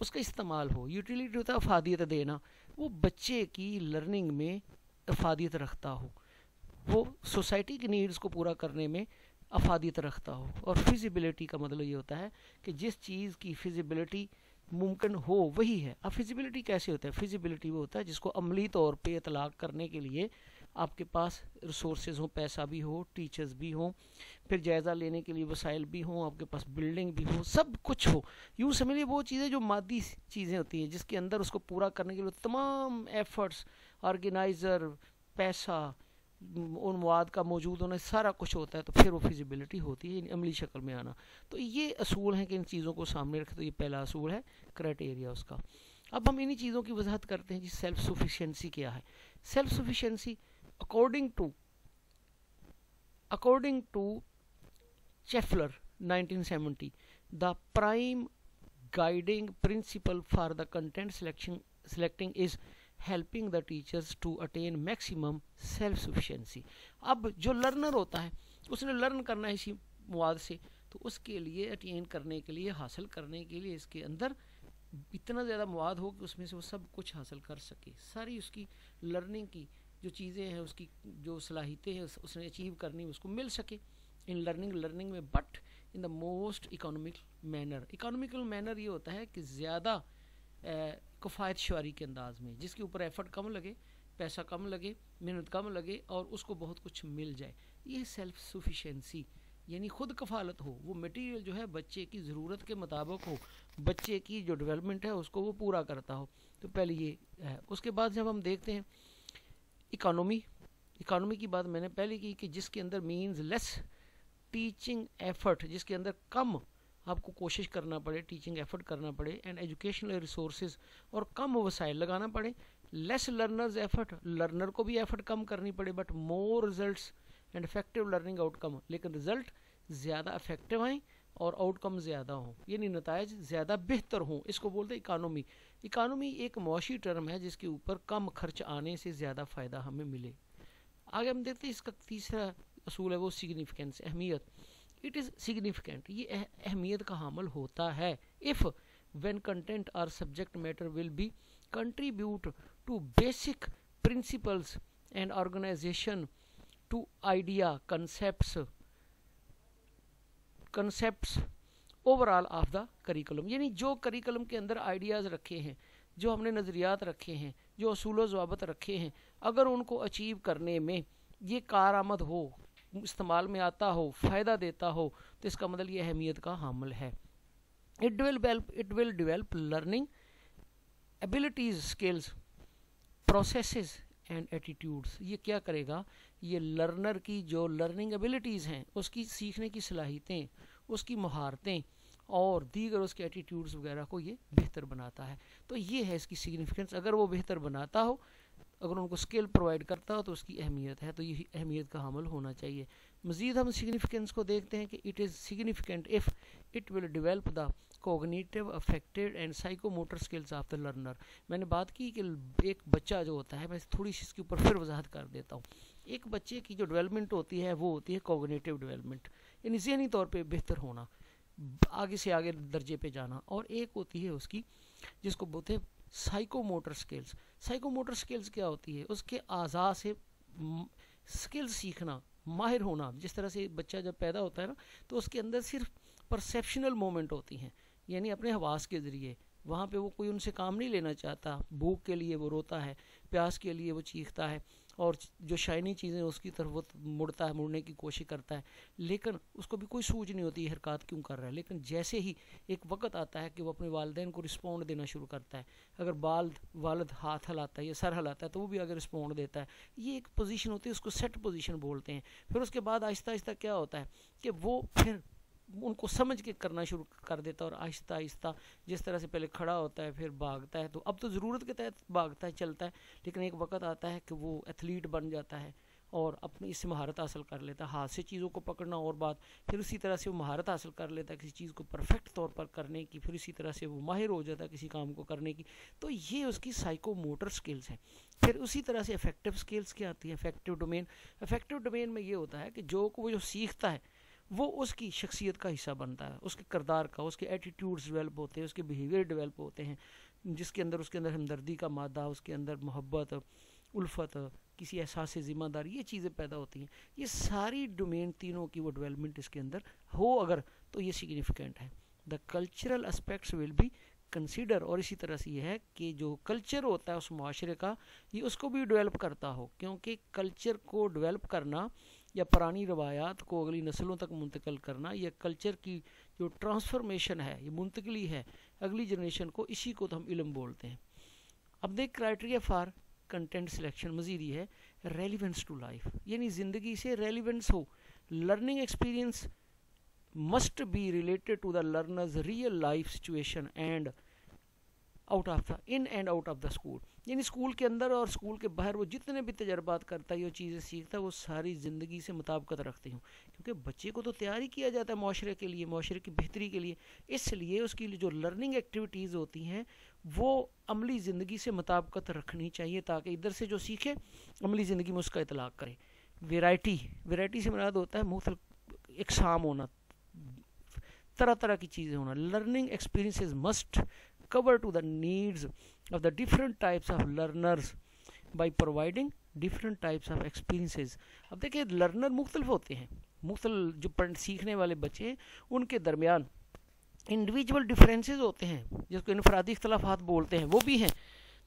उसका इस्तेमाल हो। यूटिलिटी होता है अफादियत देना। वो बच्चे की लर्निंग में अफादियत रखता हो। वो सोसाइटी की नीड्स को पूरा करने में अफादियत रखता हो। और फिजिबिलिटी का मतलब ये होता है कि जिस चीज़ की फिजिबिलिटी मुमकिन हो, वही है। अब फिजिबिलिटी कैसे होता है? फिजिबिलिटी वो होता है जिसको अमली तौर पे इतलाक करने के लिए आपके पास रिसोर्स हो, पैसा भी हो टीचर्स भी हों, फिर जायज़ा लेने के लिए वसाइल भी हों, आपके पास बिल्डिंग भी हो, सब कुछ हो। यूँ समझिए वो चीज़ें जो मादी चीज़ें होती हैं जिसके अंदर उसको पूरा करने के लिए तमाम एफर्ट्स ऑर्गेनाइज़र पैसा उन मवाद का मौजूद होना, सारा कुछ होता है तो फिर वो फिजिबिलिटी होती है अमली शक्ल में आना। तो ये असूल हैं कि इन चीज़ों को सामने रखें तो ये पहला असूल है क्राइटेरिया उसका। अब हम इन्हीं चीज़ों की वजाहत करते हैं जी सेल्फ सफिशेंसी क्या है। Self sufficiency according to according to Scheffler 1970 the prime guiding principle for the content selection, selecting is helping the teachers to attain maximum self sufficiency अब जो लर्नर होता है, उसने लर्न करना है इसी मवाद से तो उसके लिए अटेन करने के लिए, हासिल करने के लिए इसके अंदर इतना ज़्यादा मवाद हो कि उसमें से वो सब कुछ हासिल कर सके। सारी उसकी लर्निंग की जो चीज़ें हैं, उसकी जो सलाहितें हैं उसने अचीव करनी, उसको मिल सके इन लर्निंग लर्निंग में but in the most economical manner economical manner ये होता है कि ज़्यादा कफ़ायत शुरी के अंदाज में, जिसके ऊपर एफर्ट कम लगे, पैसा कम लगे, मेहनत कम लगे और उसको बहुत कुछ मिल जाए। ये सेल्फ सफिशेंसी यानी खुद कफालत हो, वो मटेरियल जो है बच्चे की ज़रूरत के मुताबिक हो, बच्चे की जो डेवलपमेंट है उसको वो पूरा करता हो। तो पहले ये है। उसके बाद जब हम देखते हैं इकानमी इकानमी की बात मैंने पहले की कि जिसके अंदर मीन्स लेस टीचिंग एफर्ट जिसके अंदर कम आपको कोशिश करना पड़े टीचिंग एफर्ट करना पड़े एंड एजुकेशनल रिसोर्सेज और कम वसाइल लगाना पड़े। लेस लर्नर्स एफर्ट लर्नर को भी एफर्ट कम करनी पड़े but more results and effective learning outcome लेकिन रिज़ल्ट ज़्यादा इफ़ेक्टिव आए और आउटकम ज़्यादा हों। यानी नतज ज़्यादा बेहतर हों। इसको बोलते इकानमी इकानमी एक मुआशी टर्म है, जिसके ऊपर कम खर्च आने से ज़्यादा फ़ायदा हमें मिले। आगे हम देखते हैं, इसका तीसरा असूल है, वो सिग्निफिकेंस अहमियत। इट इज़ सिग्निफिकेंट ये अहमियत का हामल होता है। If when content or subject matter will be contribute to basic principles and organization to idea concept concepts overall of the curriculum यानी जो करिकुलम के अंदर आइडियाज़ रखे हैं, जो हमने नज़रियात रखे हैं, जो असूल जवाबत रखे हैं, अगर उनको अचीव करने में ये कारामद हो इस्तेमाल में आता हो, फ़ायदा देता हो तो इसका मतलब ये अहमियत का हामल है। It will it will develop learning abilities skills processes and attitudes ये क्या करेगा? ये लर्नर की जो लर्निंग एबिलिटीज़ हैं, उसकी सीखने की सलाहियतें, उसकी महारतें और दीगर उसके एटीट्यूड्स वगैरह को ये बेहतर बनाता है। तो ये है इसकी सिग्निफिकेंस अगर वो बेहतर बनाता हो अगर उनको स्किल प्रोवाइड करता हो तो उसकी अहमियत है तो यही अहमियत का हमल होना चाहिए। मज़ीद हम सिग्निफिकेंस को देखते हैं कि it is significant if it will develop the cognitive affected and psychomotor skills of the learner मैंने बात की कि एक बच्चा जो होता है, मैं थोड़ी सी इसके ऊपर फिर वजाहत कर देता हूँ। एक बच्चे की जो डेवलपमेंट होती है, वो होती है कोगनेटिव डेवलपमेंट यानी जहनी तौर पर बेहतर होना, आगे से आगे दर्जे पे जाना। और एक होती है उसकी, जिसको बोलते हैं साइकोमोटर स्किल्स साइकोमोटर स्किल्स क्या होती है? उसके आज़ा से स्किल्स सीखना, माहिर होना। जिस तरह से बच्चा जब पैदा होता है ना तो उसके अंदर सिर्फ़ परसेप्शनल मोमेंट होती हैं। यानी अपने हवास के ज़रिए वहाँ पे वो कोई उनसे काम नहीं लेना चाहता। भूख के लिए वो रोता है, प्यास के लिए वो चीखता है और जो शाइनी चीज़ें उसकी तरफ़ वो मुड़ता है, मुड़ने की कोशिश करता है। लेकिन उसको भी कोई सूझ नहीं होती हरकत क्यों कर रहा है। लेकिन जैसे ही एक वक्त आता है कि वो अपने वालदेन को रिस्पॉन्ड देना शुरू करता है, अगर बाल, वालद हाथ हलाता है या सर हलाता है तो वो भी अगर रिस्पॉन्ड देता है। ये एक पोजीशन होती है, उसको सेट पोजीशन बोलते हैं। फिर उसके बाद आहिस्ता आहिस्ता क्या होता है कि वो फिर उनको समझ के करना शुरू कर देता और आहिस्ता आहिस्ता जिस तरह से पहले खड़ा होता है, फिर भागता है। तो अब तो ज़रूरत के तहत भागता है, चलता है, लेकिन एक वक्त आता है कि वो एथलीट बन जाता है और अपनी इससे महारत हासिल कर लेता है। हाथ से चीज़ों को पकड़ना और बात, फिर उसी तरह से वो महारत हासिल कर लेता है किसी चीज़ को परफेक्ट तौर पर करने की, फिर इसी तरह से वो माहिर हो जाता है किसी काम को करने की। तो ये उसकी साइको मोटर स्किल्स हैं। फिर उसी तरह से इफ़ेक्टिव स्किल्स क्या आती है? इफ़ेक्टिव डोमेन इफ़ेक्टिव डोमेन में ये होता है कि जो को वो जो सीखता है वो उसकी शख्सियत का हिस्सा बनता है, उसके करदार का, उसके एटीट्यूड्स डेवलप होते हैं, उसके बिहेवियर डेवलप होते हैं, जिसके अंदर, उसके अंदर हमदर्दी का मादा, उसके अंदर मोहब्बत, उल्फत, किसी एहसास ज़िम्मेदारी, ये चीज़ें पैदा होती हैं। ये सारी डोमेन तीनों की वो डेवलपमेंट इसके अंदर हो अगर तो ये सिग्निफिकेंट है। The cultural aspects will be consider और इसी तरह से ये है कि जो कल्चर होता है उस माशरे का, ये उसको भी डेवलप करता हो, क्योंकि कल्चर को डेवलप करना या पुरानी रवायात को अगली नस्लों तक मुंतकिल करना या कल्चर की जो ट्रांसफॉर्मेशन है, ये मुंतकली है, अगली जनरेशन को इसी को तो हम इलम बोलते हैं। अब देख क्राइटेरिया फॉर कंटेंट सिलेक्शन मजीद है रेलिवेंस टू लाइफ यानी ज़िंदगी से रेलिवेंस हो। Learning experience must be related to the learners real life situation and out of the in and out of the school यानी स्कूल के अंदर और स्कूल के बाहर वो जितने भी तजर्बात करता है वो चीज़ें सीखता है, वो सारी ज़िंदगी से मुताबकत रखती हूँ। क्योंकि बच्चे को तो तैयार ही किया जाता है माशरे के लिए, माशरे की बेहतरी के लिए। इसलिए उसकी जो लर्निंग एक्टिविटीज़ होती हैं, वो अमली ज़िंदगी से मुताबकत रखनी चाहिए, ताकि इधर से जो सीखे, अमली ज़िंदगी में उसका इतलाक़ करे। वेराइटी वेराइटी से मुराद होता है मुख्तल इकसाम होना तरह तरह की चीज़ें होना। Learning experience must cover to the needs of the different types of learners by providing different types of experiences. अब देखिए लर्नर मुख्तलिफ़ होते हैं। मुख्तल जो सीखने वाले बच्चे हैं, उनके दरमियान इंडिविजुअल डिफरेंसेस होते हैं, जिसको इनफरादी इख्तलाफात बोलते हैं, वो भी हैं।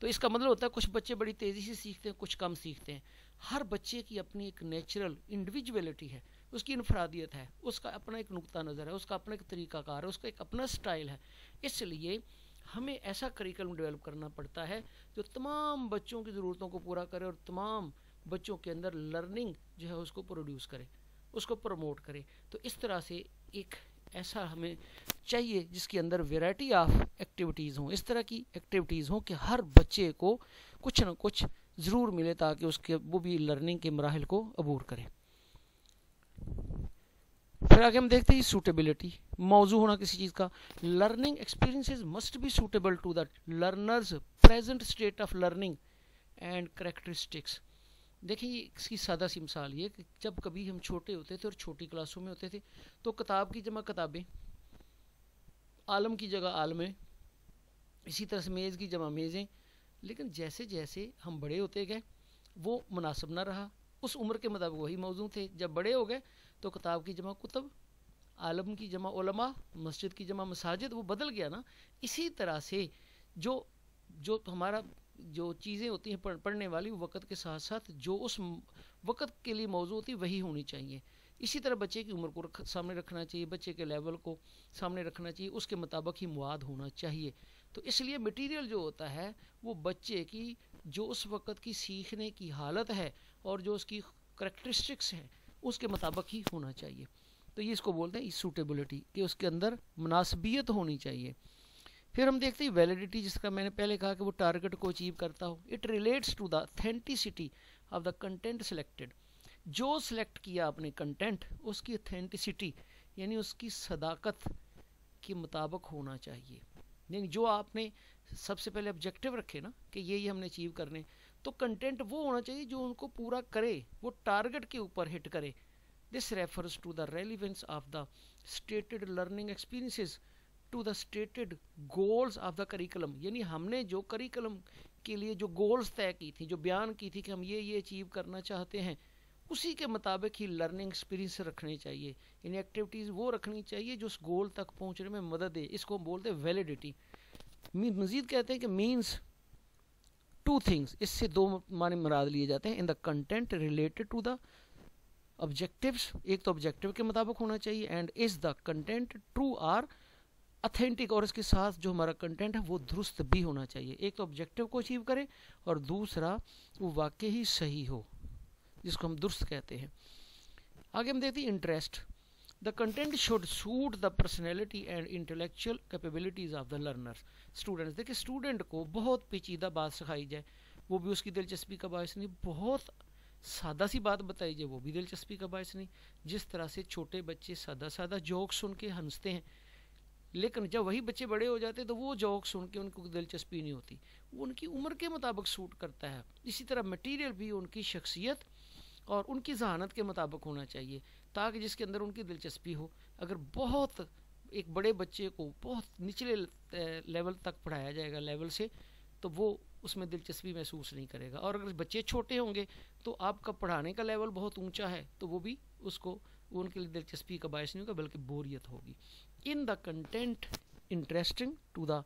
तो इसका मतलब होता है, कुछ बच्चे बड़ी तेज़ी से सीखते हैं, कुछ कम सीखते हैं। हर बच्चे की अपनी एक नेचुरल इंडिविजुअलिटी है। उसकी इनफरादियत है, उसका अपना एक नुकता नज़र है, उसका अपना एक तरीक़ाकार है, उसका एक अपना स्टाइल है। इसलिए हमें ऐसा करिकुलम डेवलप करना पड़ता है जो तमाम बच्चों की ज़रूरतों को पूरा करे और तमाम बच्चों के अंदर लर्निंग जो है उसको प्रोड्यूस करे, उसको प्रमोट करे। तो इस तरह से एक ऐसा हमें चाहिए जिसके अंदर वेराइटी ऑफ़ एक्टिविटीज़ हों। इस तरह की एक्टिविटीज़ हों कि हर बच्चे को कुछ ना कुछ ज़रूर मिले ताकि उसके वो भी लर्निंग के मराहल को अबूर करें। फिर आगे हम देखते हैं सूटेबिलिटी मौजू होना किसी चीज़ का। Learning experiences must be suitable to the learners present state of learning and characteristics देखिए इसकी सादा सी मिसाल ये कि जब कभी हम छोटे होते थे और छोटी क्लासों में होते थे तो किताब की जमा किताबें, आलम की जगह आलमें, इसी तरह से मेज़ की जमा मेज़ें, लेकिन जैसे जैसे हम बड़े होते गए, वो मुनासिब ना रहा। उस उम्र के मुताबिक वही मौजूद थे। जब बड़े हो गए तो किताब की जमा कुतब आलम की जमा उलमा मस्जिद की जमा मसाजिद वो बदल गया ना। इसी तरह से जो जो हमारा जो चीज़ें होती हैं पढ़, पढ़ने वाली वक़्त के साथ साथ जो उस वक़्त के लिए मौजूद होती वही होनी चाहिए। इसी तरह बच्चे की उम्र को रख, सामने रखना चाहिए बच्चे के लेवल को सामने रखना चाहिए उसके मुताबिक ही मुआद होना चाहिए। तो इसलिए मटेरियल जो होता है वो बच्चे की जो उस वक़्त की सीखने की हालत है और जो उसकी करेक्टरिस्टिक्स हैं उसके मुताबिक ही होना चाहिए। तो ये इसको बोलते हैं सूटेबिलिटी कि उसके अंदर मुनासबियत होनी चाहिए। फिर हम देखते हैं वैलिडिटी जिसका मैंने पहले कहा कि वो टारगेट को अचीव करता हो। It relates to the authenticity of the content selected जो सिलेक्ट किया आपने कंटेंट उसकी अथेंटिसिटी यानी उसकी सदाकत के मुताबिक होना चाहिए। यानी जो आपने सबसे पहले ऑब्जेक्टिव रखे ना, कि ये ये हमने अचीव करने तो कंटेंट वो होना चाहिए जो उनको पूरा करे, वो टारगेट के ऊपर हिट करे। This refers to the relevance of the stated learning experiences to the stated goals of the curriculum यानी हमने जो करिकुलम के लिए जो गोल्स तय की थी, जो बयान की थी कि हम ये ये अचीव करना चाहते हैं, उसी के मुताबिक ही लर्निंग एक्सपीरियंस रखने चाहिए। इन एक्टिविटीज़ वो रखनी चाहिए जो उस गोल तक पहुँचने में मदद दे। इसको हम बोलते हैं वैलिडिटी मजीद कहते हैं कि मीन्स टू थिंग्स इससे दो माने मुराद लिए जाते हैं in the content related to the objectives एक तो ऑब्जेक्टिव के मुताबिक होना चाहिए and is the content true or authentic और इसके साथ जो हमारा कंटेंट है, वो दुरुस्त भी होना चाहिए। एक तो ऑब्जेक्टिव को अचीव करे, और दूसरा, वो वाकई ही सही हो, जिसको हम दुरुस्त कहते हैं। आगे हम देखते हैं interest the content should suit the personality and intellectual capabilities of the learners students देखिए स्टूडेंट को बहुत पेचीदा बात सिखाई जाए, वो भी उसकी दिलचस्पी का बायस नहीं, बहुत सादा सी बात बताई जाए, वो भी दिलचस्पी का बायस नहीं। जिस तरह से छोटे बच्चे सादा सादा जोक सुन के हँसते हैं, लेकिन जब वही बच्चे बड़े हो जाते तो वो जोक सुन के उनको दिलचस्पी नहीं होती। वो उनकी उम्र के मुताबिक सूट करता है। इसी तरह मटीरियल भी उनकी शख्सियत और उनकी जहानत के मुताबिक होना चाहिए। ताकि जिसके अंदर उनकी दिलचस्पी हो। अगर बहुत एक बड़े बच्चे को बहुत निचले लेवल तक पढ़ाया जाएगा लेवल से तो वो उसमें दिलचस्पी महसूस नहीं करेगा। और अगर बच्चे छोटे होंगे तो आपका पढ़ाने का लेवल बहुत ऊँचा है तो वो भी उसको उनके लिए दिलचस्पी का बायस नहीं होगा, बल्कि बोरियत होगी। In the content interesting to the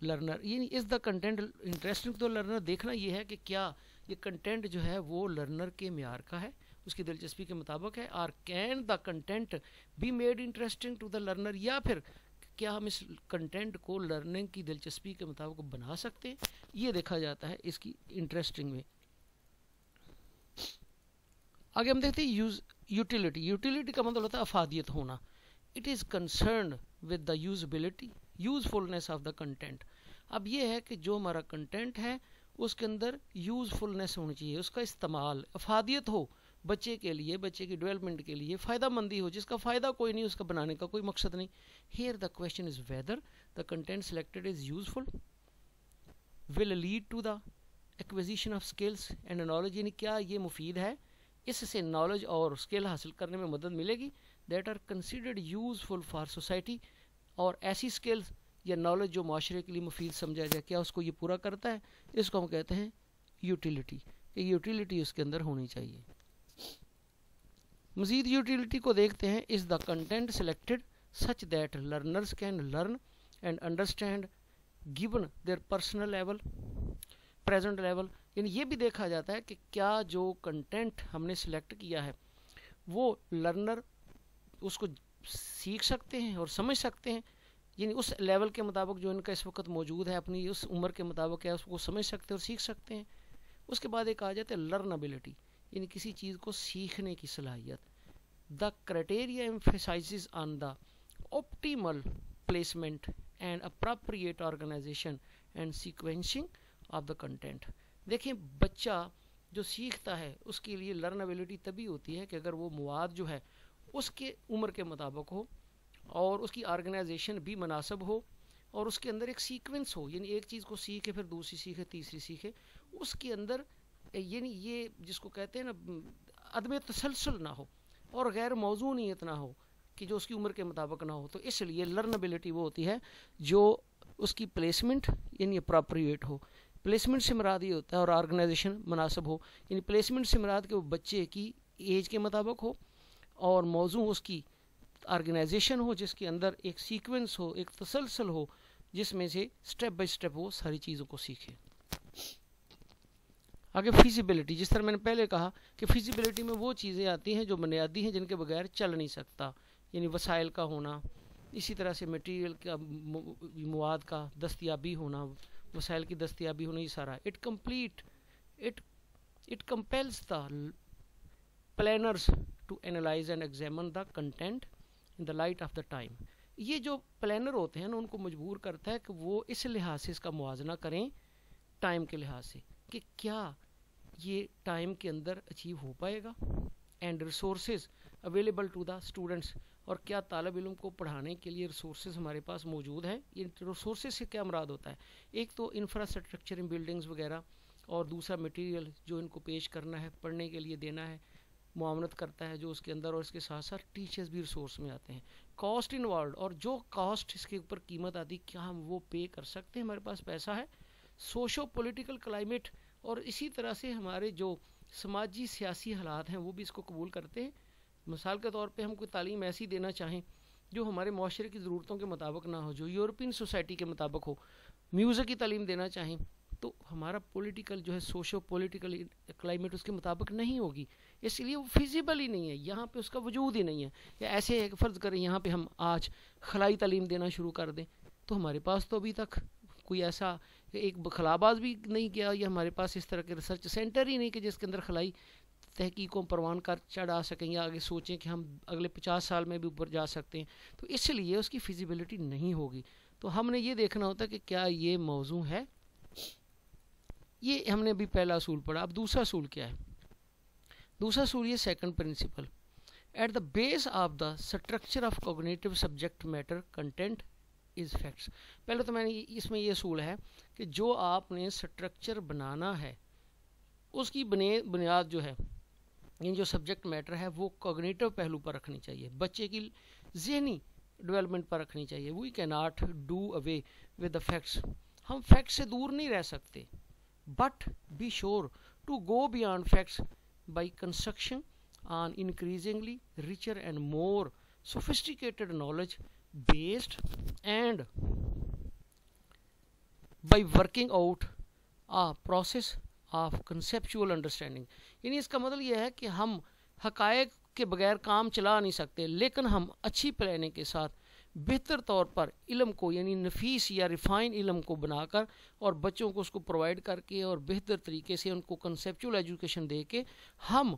learner ये is the content interesting to the learner देखना ये है कि क्या ये कंटेंट जो है वो लर्नर के मैार का है। उसकी दिलचस्पी के मुताबिक है। और can the content be made interesting to the learner या फिर क्या हम इस कंटेंट को लर्निंग की दिलचस्पी के मुताबिक बना सकते हैं? ये देखा जाता है इसकी इंटरेस्टिंग में। आगे हम देखते हैं यूज़ यूटिलिटी यूटिलिटी का मतलब होता है अफादियत होना। It is concern with the usability usefulness of the content अब ये है कि जो हमारा कंटेंट है, उसके अंदर यूज़फुलनेस होनी चाहिए, उसका इस्तेमाल अफादियत हो। बच्चे के लिए, बच्चे की डेवलपमेंट के लिए फ़ायदा मंदी हो, जिसका फ़ायदा कोई नहीं, उसका बनाने का कोई मकसद नहीं। Here the question is whether the content selected is useful will lead to the acquisition of skills and knowledge यानी क्या ये मुफीद है? इससे नॉलेज और स्किल हासिल करने में मदद मिलेगी। That are considered useful for society और ऐसी स्किल्स या नॉलेज जो माशरे के लिए मुफीद समझा जाए, क्या उसको ये पूरा करता है? इसको हम कहते हैं यूटिलिटी कि यूटिलिटी उसके अंदर होनी चाहिए। मजीद यूटिलिटी को देखते हैं। Is the content selected such that learners can learn and understand given their personal level present level यानी ये भी देखा जाता है कि क्या जो कंटेंट हमने सिलेक्ट किया है, वो लर्नर उसको सीख सकते हैं और समझ सकते हैं। यानी उस लेवल के मुताबिक जो इनका इस वक्त मौजूद है, अपनी उस उम्र के मुताबिक है, उसको समझ सकते हैं और सीख सकते हैं। उसके बाद एक आ जाते हैं लर्नबिलिटी यानी किसी चीज़ को सीखने की सलाहियत। The criteria emphasise on the optimal placement and appropriate organisation and sequencing of the content देखें, बच्चा जो सीखता है, उसके लिए लर्नबिलिटी तभी होती है कि अगर वो मवाद जो है, उसके उम्र के मुताबिक हो और उसकी ऑर्गेनाइजेशन भी मुनासब हो और उसके अंदर एक सीक्वेंस हो, यानी एक चीज़ को सीखे, फिर दूसरी सीखे, तीसरी सीखे, उसके अंदर, यानी ये जिसको कहते हैं ना, अदम तसलसल ना हो। और गैर मौजू नहीं इतना हो कि जो उसकी उम्र के मुताबिक ना हो। तो इसलिए लर्नबिलिटी वो होती है जो उसकी प्लेसमेंट यानी अप्रोप्रिएट हो। प्लेसमेंट से मराद ये होता है और ऑर्गेनाइजेशन मुनासब हो। यानी प्लेसमेंट से मराद के वो बच्चे की एज के मुताबिक हो और मौजू उसकी ऑर्गेनाइजेशन हो, जिसके अंदर एक सीक्वेंस हो, एक तसलसल हो, जिसमें से स्टेप बाय स्टेप वो सारी चीज़ों को सीखे। आगे फिजिबिलिटी जिस तरह मैंने पहले कहा कि फिजिबिलिटी में वो चीज़ें आती हैं जो बुनियादी हैं, जिनके बगैर चल नहीं सकता। यानी वसाइल का होना, इसी तरह से मटेरियल का मवाद का, दस्तियाबी होना, वसाइल की दस्तियाबी होना, ये सारा। It complete it it compels the planners to analyse and examine the content in the light of the time ये जो प्लानर होते हैं ना, उनको मजबूर करता है कि वो इस लिहाज से इसका मुआजना करें टाइम के लिहाज से कि क्या ये टाइम के अंदर अचीव हो पाएगा and resources available to the students और क्या तालब इलम को पढ़ाने के लिए रिसोर्सेज हमारे पास मौजूद हैं? ये रिसोर्सेज से क्या मुराद होता है? एक तो इंफ्रास्ट्रक्चर इन बिल्डिंग्स वगैरह और दूसरा मटेरियल जो इनको पेश करना है, पढ़ने के लिए देना है, मुआवनत करता है जो उसके अंदर और इसके साथ साथ टीचर्स भी रिसोर्स में आते हैं। कॉस्ट इन्वॉल्व और जो कॉस्ट इसके ऊपर कीमत आती, क्या हम वो पे कर सकते हैं? हमारे पास पैसा है। सोशो पोलिटिकल क्लाइमेट और इसी तरह से हमारे जो समाजी सियासी हालात हैं, वो भी इसको कबूल करते हैं। मिसाल के तौर पे हम कोई तालीम ऐसी देना चाहें, जो हमारे माशरे की ज़रूरतों के मुताबिक ना हो, जो यूरोपियन सोसाइटी के मुताबिक हो, म्यूज़िक की तालीम देना चाहें तो हमारा पॉलिटिकल जो है, सोशो पॉलिटिकल क्लाइमेट उसके मुताबिक नहीं होगी। इसलिए वो फिजिबल ही नहीं है, यहाँ पे उसका वजूद ही नहीं है या ऐसे है कि फ़र्ज़ करें, यहाँ पे हम आज खलाई तालीम देना शुरू कर दें। तो हमारे पास तो अभी तक कोई ऐसा एक खलाबाज भी नहीं किया, या हमारे पास इस तरह के रिसर्च सेंटर ही नहीं कि जिसके अंदर खलाई तहकीकों, परवान कर चढ़ा सकें, या आगे सोचें कि हम अगले पचास साल में भी ऊपर जा सकते हैं। तो इसलिए उसकी फिजिबिलिटी नहीं होगी। तो हमने ये देखना होता कि क्या ये मौजू है। ये हमने अभी पहला असूल पढ़ा। अब दूसरा असूल क्या है? दूसरा असूल ये second principle at the base of the structure of cognitive subject matter content is facts पहले तो मैंने इसमें ये असूल है कि जो आपने स्ट्रक्चर बनाना है, उसकी बने बुनियाद जो है इन जो सब्जेक्ट मैटर है, वो कोगनेटिव पहलू पर रखनी चाहिए। बच्चे की जहनी डेवलपमेंट पर रखनी चाहिए। We can not do away with the facts हम फैक्ट से दूर नहीं रह सकते। But be sure to go beyond facts by construction on increasingly richer and more sophisticated knowledge based and by working out a process of conceptual understanding. यानी इसका मतलब यह है कि हम हकायक के बगैर काम चला नहीं सकते, लेकिन हम अच्छी प्लानिंग के साथ बेहतर तौर पर इलम को, यानी नफीस या रिफाइन इलम को बनाकर और बच्चों को उसको प्रोवाइड करके और बेहतर तरीके से उनको कंसेप्चुअल एजुकेशन दे के हम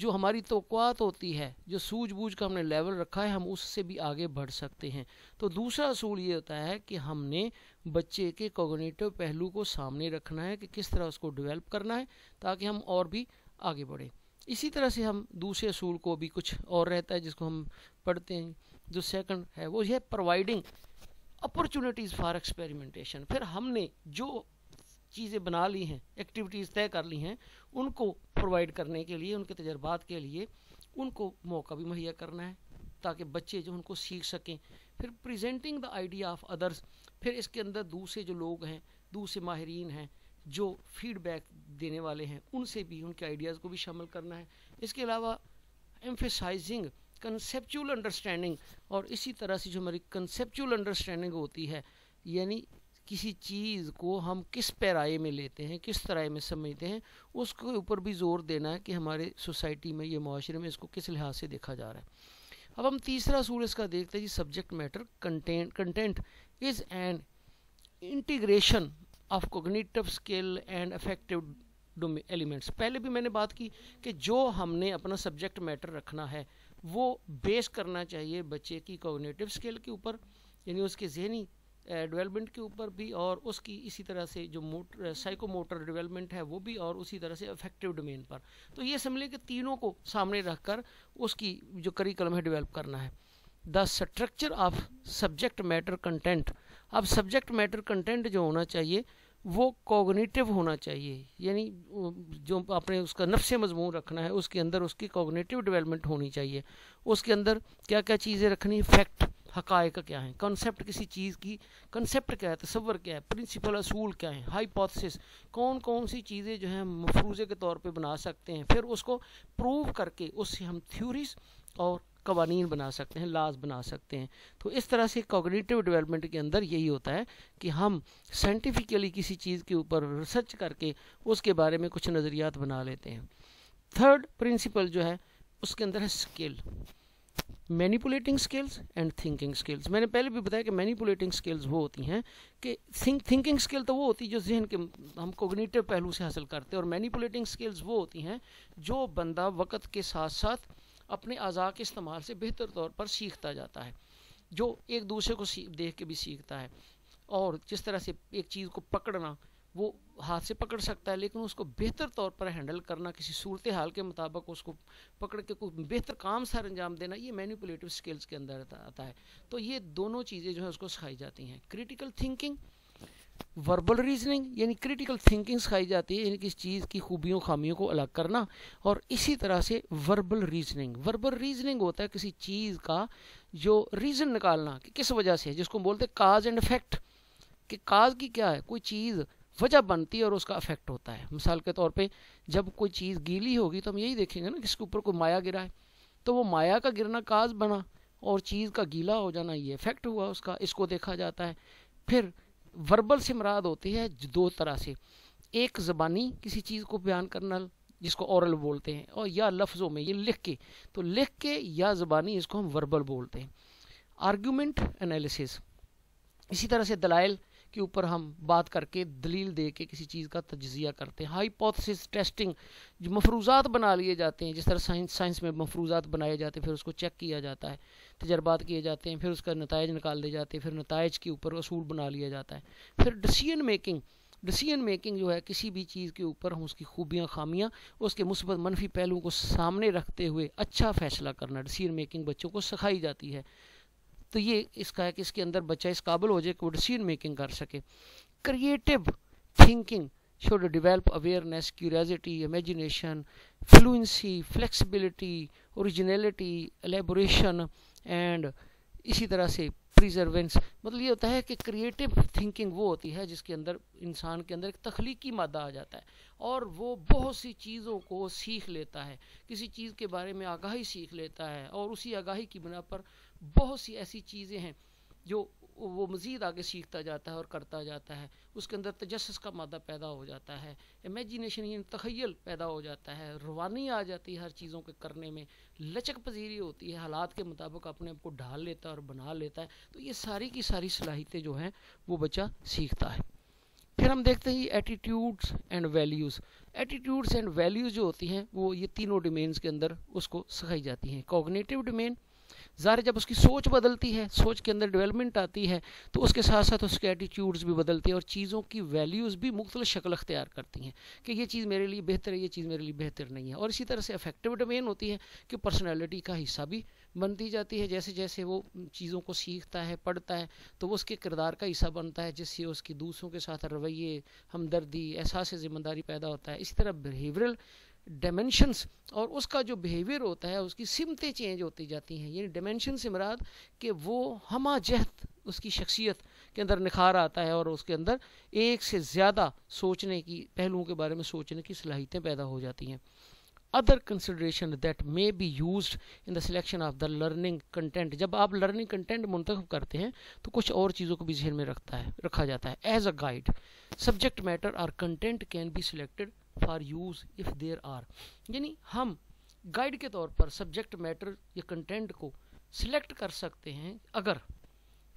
जो हमारी तोक़ात होती है, जो सूझबूझ का हमने लेवल रखा है, हम उससे भी आगे बढ़ सकते हैं। तो दूसरा असूल ये होता है कि हमने बच्चे के कोगनेटिव पहलू को सामने रखना है कि किस तरह उसको डेवलप करना है, ताकि हम और भी आगे बढ़ें। इसी तरह से हम दूसरे असूल को भी कुछ और रहता है, जिसको हम पढ़ते हैं। जो सेकंड है, वो है प्रोवाइडिंग अपॉर्चुनिटीज़ फॉर एक्सपेरिमेंटेशन फिर हमने जो चीज़ें बना ली हैं एक्टिविटीज़ तय कर ली हैं, उनको प्रोवाइड करने के लिए, उनके तजर्बात के लिए, उनको मौका भी मुहैया करना है, ताकि बच्चे जो उनको सीख सकें। फिर presenting the idea of others फिर इसके अंदर दूसरे जो लोग हैं, दूसरे माहरीन हैं, जो फीडबैक देने वाले हैं, उनसे भी, उनके आइडियाज़ को भी शामिल करना है। इसके अलावा एम्फेसाइजिंग कंसेप्चुअल अंडरस्टैंडिंग और इसी तरह से जो हमारी कंसेप्चुअल अंडरस्टैंडिंग होती है, यानी किसी चीज़ को हम किस पैराए में लेते हैं, किस तरह में समझते हैं, उसके ऊपर भी ज़ोर देना है कि हमारे सोसाइटी में, ये माशरे में इसको किस लिहाज से देखा जा रहा है। अब हम तीसरा सूर इसका देखते हैं जी subject matter content content is an integration of cognitive skill and affective elements पहले भी मैंने बात की कि जो हमने अपना सब्जेक्ट मैटर रखना है, वो बेस करना चाहिए बच्चे की कोगनेटिव स्किल के ऊपर, यानी उसके जहनी डेवलपमेंट के ऊपर भी और उसकी इसी तरह से जो मोटर साइको मोटर डेवलपमेंट है, वो भी और उसी तरह से अफेक्टिव डोमेन पर। तो ये समझ कि तीनों को सामने रखकर उसकी जो करिकुलम है डेवलप करना है। The structure of subject matter content अब सब्जेक्ट मैटर कंटेंट जो होना चाहिए, वो कोगनेटिव होना चाहिए। यानी जो आपने उसका नफ्स मजमून रखना है, उसके अंदर उसकी कोगनेटिव डेवलपमेंट होनी चाहिए। उसके अंदर क्या क्या चीज़ें रखनी फैक्ट हकायक क्या है? कॉन्सेप्ट किसी चीज़ की कॉन्सेप्ट क्या है? तस्वर क्या है? प्रिंसिपल असूल क्या है? हाइपोथेसिस कौन कौन सी चीज़ें जो हैं मफरूज़े के तौर पे बना सकते हैं? फिर उसको प्रूव करके उससे हम थ्योरीज और कवानीन बना सकते हैं लाज बना सकते हैं। तो इस तरह से कॉग्निटिव डेवलपमेंट के अंदर यही होता है कि हम साइंटिफिकली किसी चीज़ के ऊपर रिसर्च करके उसके बारे में कुछ नज़रियात बना लेते हैं। थर्ड प्रिंसिपल जो है, उसके अंदर है skill manipulating skills and thinking skills मैंने पहले भी बताया कि मैनिपुलेटिंग स्किल्स वो होती हैं कि थिंक थिंकिंग स्किल तो वो होती है जो जहन के हम कोग्निटिव पहलू से हासिल करते हैं और मैनिपुलेटिंग स्किल्स वो होती हैं जो बंदा वक़्त के साथ साथ अपने अज़ा के इस्तेमाल से बेहतर तौर पर सीखता जाता है, जो एक दूसरे को देख के भी सीखता है और जिस तरह से एक चीज़ को पकड़ना वो हाथ से पकड़ सकता है, लेकिन उसको बेहतर तौर पर हैंडल करना, किसी सूरत हाल के मुताबिक उसको पकड़ के कोई बेहतर काम सर अंजाम देना, ये मैनिपुलेटिव स्किल्स के अंदर आता है। तो ये दोनों चीज़ें जो है उसको सिखाई जाती हैं। क्रिटिकल थिंकिंग वर्बल रीजनिंग यानी क्रिटिकल थिंकिंग सिखाई जाती है, यानी किसी चीज़ की खूबियों, खामियों को अलग करना, और इसी तरह से वर्बल रीजनिंग वर्बल रीजनिंग होता है किसी चीज़ का जो रीज़न निकालना, कि किस वजह से जिसको बोलते हैं काज एंड इफ़ेक्ट कि काज की क्या है? कोई चीज़ वजह बनती है और उसका अफेक्ट होता है। मिसाल के तौर पे, जब कोई चीज़ गीली होगी तो हम यही देखेंगे ना किसके ऊपर कोई माया गिरा है। तो वो माया का गिरना काज बना और चीज़ का गीला हो जाना ये इफ़ेक्ट हुआ उसका, इसको देखा जाता है। फिर वर्बल से मराद होती है दो तरह से। एक ज़बानी किसी चीज़ को बयान करना, जिसको औरल बोलते हैं, और या लफ्ज़ों में ये लिख के तो लिख के या ज़बानी इसको हम वर्बल बोलते हैं। आर्ग्यूमेंट एनालिसिस इसी तरह से दलाइल के ऊपर हम बात करके दलील दे के किसी चीज़ का तजिया करते हैं। हाइपोथेसिस टेस्टिंग जो मफरूज़ात बना लिए जाते हैं, जिस तरह साइंस साइंस में मफरूज़ात बनाए जाते हैं, फिर उसको चेक किया जाता है, तजर्बात किए जाते हैं, फिर उसका नतज निकाल दिए जाते हैं, फिर नतज के ऊपर असूल बना लिया जाता है। फिर डिसीज़न मेकिंग डिसीज़न मेकिंग जो है, किसी भी चीज़ के ऊपर हम उसकी खूबियाँ, खामियाँ, उसके मुस्बत मनफी पहलुओं को सामने रखते हुए अच्छा फैसला करना डिसीज़न मेकिंग बच्चों को सिखाई जाती है। तो ये इसका है कि इसके अंदर बच्चा इस काबिल हो जाए कि वो डिसीज़न मेकिंग कर सके। Creative thinking should develop awareness curiosity imagination fluency flexibility originality elaboration and इसी तरह से प्रिजर्वेंस मतलब ये होता है कि क्रिएटिव थिंकिंग वो होती है जिसके अंदर इंसान के अंदर एक तख्लीकी मादा आ जाता है और वो बहुत सी चीज़ों को सीख लेता है। किसी चीज़ के बारे में आगाही सीख लेता है और उसी आगाही की बिना पर बहुत सी ऐसी चीज़ें हैं जो वो मज़ीद आगे सीखता जाता है और करता जाता है। उसके अंदर तजस का मादा पैदा हो जाता है, इमेजिनेशन यानी तखयल पैदा हो जाता है, रवानी आ जाती है हर चीज़ों के करने में। लचक पजीरी होती है, हालात के मुताबिक अपने आप को ढाल लेता है और बना लेता है। तो ये सारी की सारी सलाहियतें जो हैं, वो बच्चा सीखता है। फिर हम देखते हैं attitudes and values attitudes and values जो होती हैं, वो ये तीनों डोमेन्स के अंदर उसको सिखाई जाती हैं। कोगनेटिव डोमेन ज़ाहिर जब उसकी सोच बदलती है, सोच के अंदर डेवलपमेंट आती है तो उसके साथ साथ उसके एटीट्यूड्स भी बदलते हैं और चीज़ों की वैल्यूज़ भी मुख्तल शक्ल अख्तियार करती हैं कि ये चीज़ मेरे लिए बेहतर है, ये चीज़ मेरे लिए बेहतर नहीं है। और इसी तरह से अफेक्टिव डोमेन होती है कि पर्सनैलिटी का हिस्सा भी बनती जाती है। जैसे जैसे वो चीज़ों को सीखता है, पढ़ता है तो वो उसके किरदार का हिस्सा बनता है, जिससे उसकी दूसरों के साथ रवैये, हमदर्दी एहसास ज़िम्मेदारी पैदा होता है। इसी तरह बिहेवियरल डायमेंशंस और उसका जो बिहेवियर होता है, उसकी सिमतें चेंज होती जाती हैं। यानी डायमेंशन से मराद कि वो हमा जहत उसकी शख्सियत के अंदर निखार आता है और उसके अंदर एक से ज़्यादा सोचने की, पहलुओं के बारे में सोचने की सलाहियतें पैदा हो जाती हैं। Other consideration that may be use in the selection of the learning content जब आप लर्निंग कंटेंट मुंतखब करते हैं तो कुछ और चीज़ों को भी जहन में रखता है, रखा जाता है। As a guide subject matter और content can be selected for use if there are यानी हम गाइड के तौर पर सब्जेक्ट मैटर या कंटेंट को सिलेक्ट कर सकते हैं अगर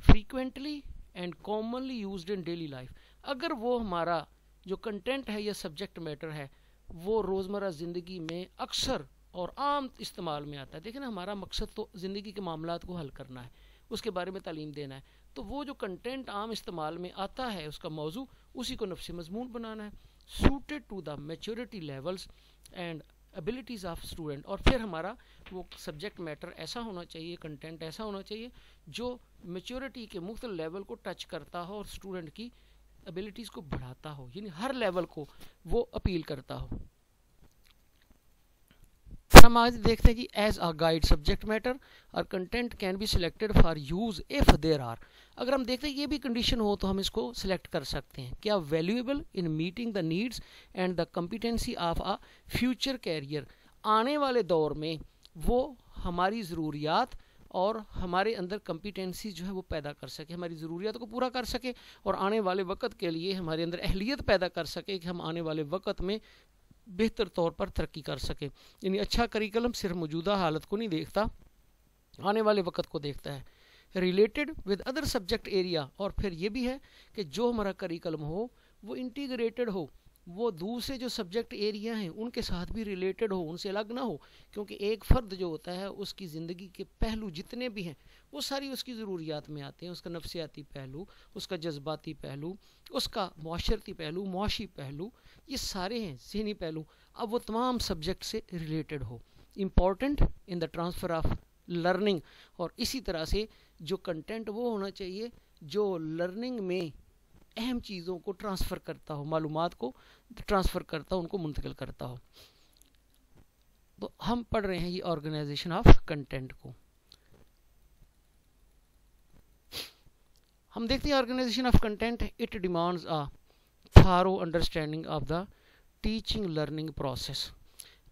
frequently and commonly use in daily life अगर वो हमारा जो कंटेंट है या सब्जेक्ट मैटर है, वो रोज़मर्रा ज़िंदगी में अक्सर और आम इस्तेमाल में आता है। देखिए ना, हमारा मकसद तो ज़िंदगी के मामला को हल करना है, उसके बारे में तालीम देना है। तो वो जो कंटेंट आम इस्तेमाल में आता है, उसका मौजू, उसी को नफसी मजमून बनाना है। Suited to the maturity levels and abilities of student और फिर हमारा वो सब्जेक्ट मैटर ऐसा होना चाहिए कंटेंट ऐसा होना चाहिए, जो मेच्योरिटी के मुख्त लेवल को टच करता हो और स्टूडेंट की एबिलिटीज़ को बढ़ाता हो। यानी हर लेवल को वो अपील करता हो। हम आज देखते हैं कि as a guide subject matter और content can be selected for use if there are अगर हम देखते हैं ये भी कंडीशन हो तो हम इसको सिलेक्ट कर सकते हैं। क्या valuable in meeting the needs and the competency of a future career आने वाले दौर में वो हमारी ज़रूरियात और हमारे अंदर कम्पिटेंसी जो है वो पैदा कर सके, हमारी ज़रूरियात को पूरा कर सके और आने वाले वक्त के लिए हमारे अंदर अहलियत पैदा कर सके कि हम आने वाले वक्त में बेहतर तौर पर तरक्की कर सके। यानी अच्छा करिकुलम सिर्फ़ मौजूदा हालत को नहीं देखता, आने वाले वक्त को देखता है। Related with other subject area और फिर ये भी है कि जो हमारा करिकुलम हो, वो इंटीग्रेटेड हो। वो दूसरे जो सब्जेक्ट एरिया हैं, उनके साथ भी रिलेटेड हो, उनसे अलग ना हो, क्योंकि एक फ़र्द जो होता है, उसकी ज़िंदगी के पहलू जितने भी हैं, वो सारी उसकी ज़रूरियात में आते हैं। उसका नफसियाती पहलू, उसका जज्बाती पहलू, उसका माशरती पहलू मुआशी पहलू ये सारे हैं, जहनी पहलू। अब वो तमाम सब्जेक्ट से रिलेटेड हो। Important in the transfer of learning और इसी तरह से जो कंटेंट वो होना चाहिए, जो लर्निंग में अहम चीज़ों को ट्रांसफ़र करता हो मालूम को ट्रांसफ़र करता हो, उनको मुंतकिल करता हो। तो हम पढ़ रहे हैं ये ऑर्गेनाइजेशन ऑफ़ कंटेंट को। हम देखते हैं organisation of content it demands a thorough understanding of the teaching learning process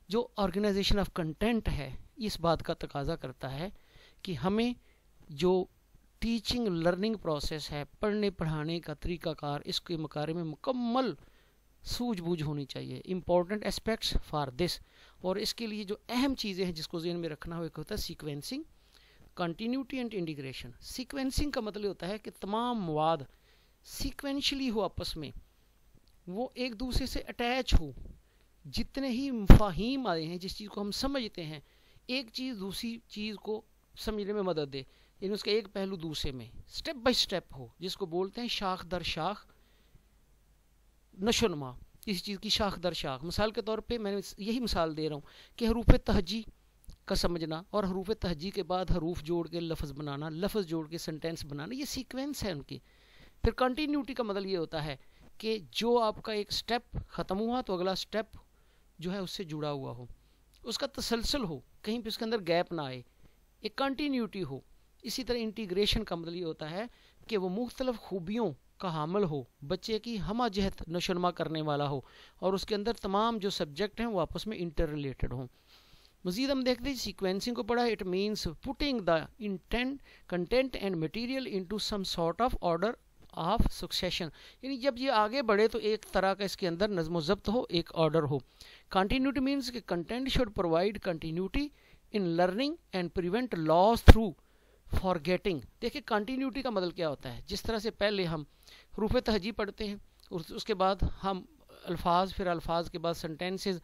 जो ऑर्गेनाइजेशन ऑफ़ कंटेंट है, इस बात का तकाजा करता है कि हमें जो टीचिंग लर्निंग प्रोसेस है, पढ़ने, पढ़ाने का तरीक़ाकार, इसके मकारे में मुकम्मल सूझबूझ होनी चाहिए। इंपॉर्टेंट एस्पेक्ट्स फॉर दिस और इसके लिए जो अहम चीज़ें हैं जिसको जेन में रखना हो, एक होता है sequencing continuity and integration sequencing का मतलब होता है कि तमाम मवाद सीक्वेंशली हो आपस में वो एक दूसरे से अटैच हो। जितने ही मफाहीम आए हैं, जिस चीज़ को हम समझते हैं, एक चीज़ दूसरी चीज़ को समझने में मदद दे। यानी उसका एक पहलू दूसरे में स्टेप बाय स्टेप हो, जिसको बोलते हैं शाख दर शाख, नशोनमा, किसी चीज़ की शाख दर शाख। मिसाल के तौर पे मैं यही मिसाल दे रहा हूँ कि हरूफ तहजी का समझना और हरूफ तहजी के बाद हरूफ जोड़ के लफ्ज़ बनाना, लफ्ज़ जोड़ के सेंटेंस बनाना, ये सीक्वेंस है उनकी। फिर कंटिन्यूटी का मतलब ये होता है कि जो आपका एक स्टेप ख़त्म हुआ तो अगला स्टेप जो है उससे जुड़ा हुआ हो। उसका तसलसल हो, कहीं पर उसके अंदर गैप ना आए, एक कंटिन्यूटी हो। इसी तरह इंटीग्रेशन का मतलब ये होता है कि वो मुख्तलिफ़ खूबियों का हामल हो, बच्चे की हमा जहत नशोनमा करने वाला हो और उसके अंदर तमाम जो सब्जेक्ट हैं वो आपस में इंटर रिलेटेड हों। मजीद हम देखते हैं सीक्वेंसिंग को पढ़ा it means putting the intent content and material into some sort of order of succession यानी जब ये आगे बढ़े तो एक तरह का इसके अंदर नज्म ज़ब्त हो, एक ऑर्डर हो। कंटिन्यूटी मीन्स कि content should provide continuity in learning and prevent loss through forgetting देखिए कंटिन्यूटी का मतलब क्या होता है? जिस तरह से पहले हम रूफ तहजी पढ़ते हैं उसके बाद हम अल्फाज, फिर अल्फाज के बाद सेंटेंसेस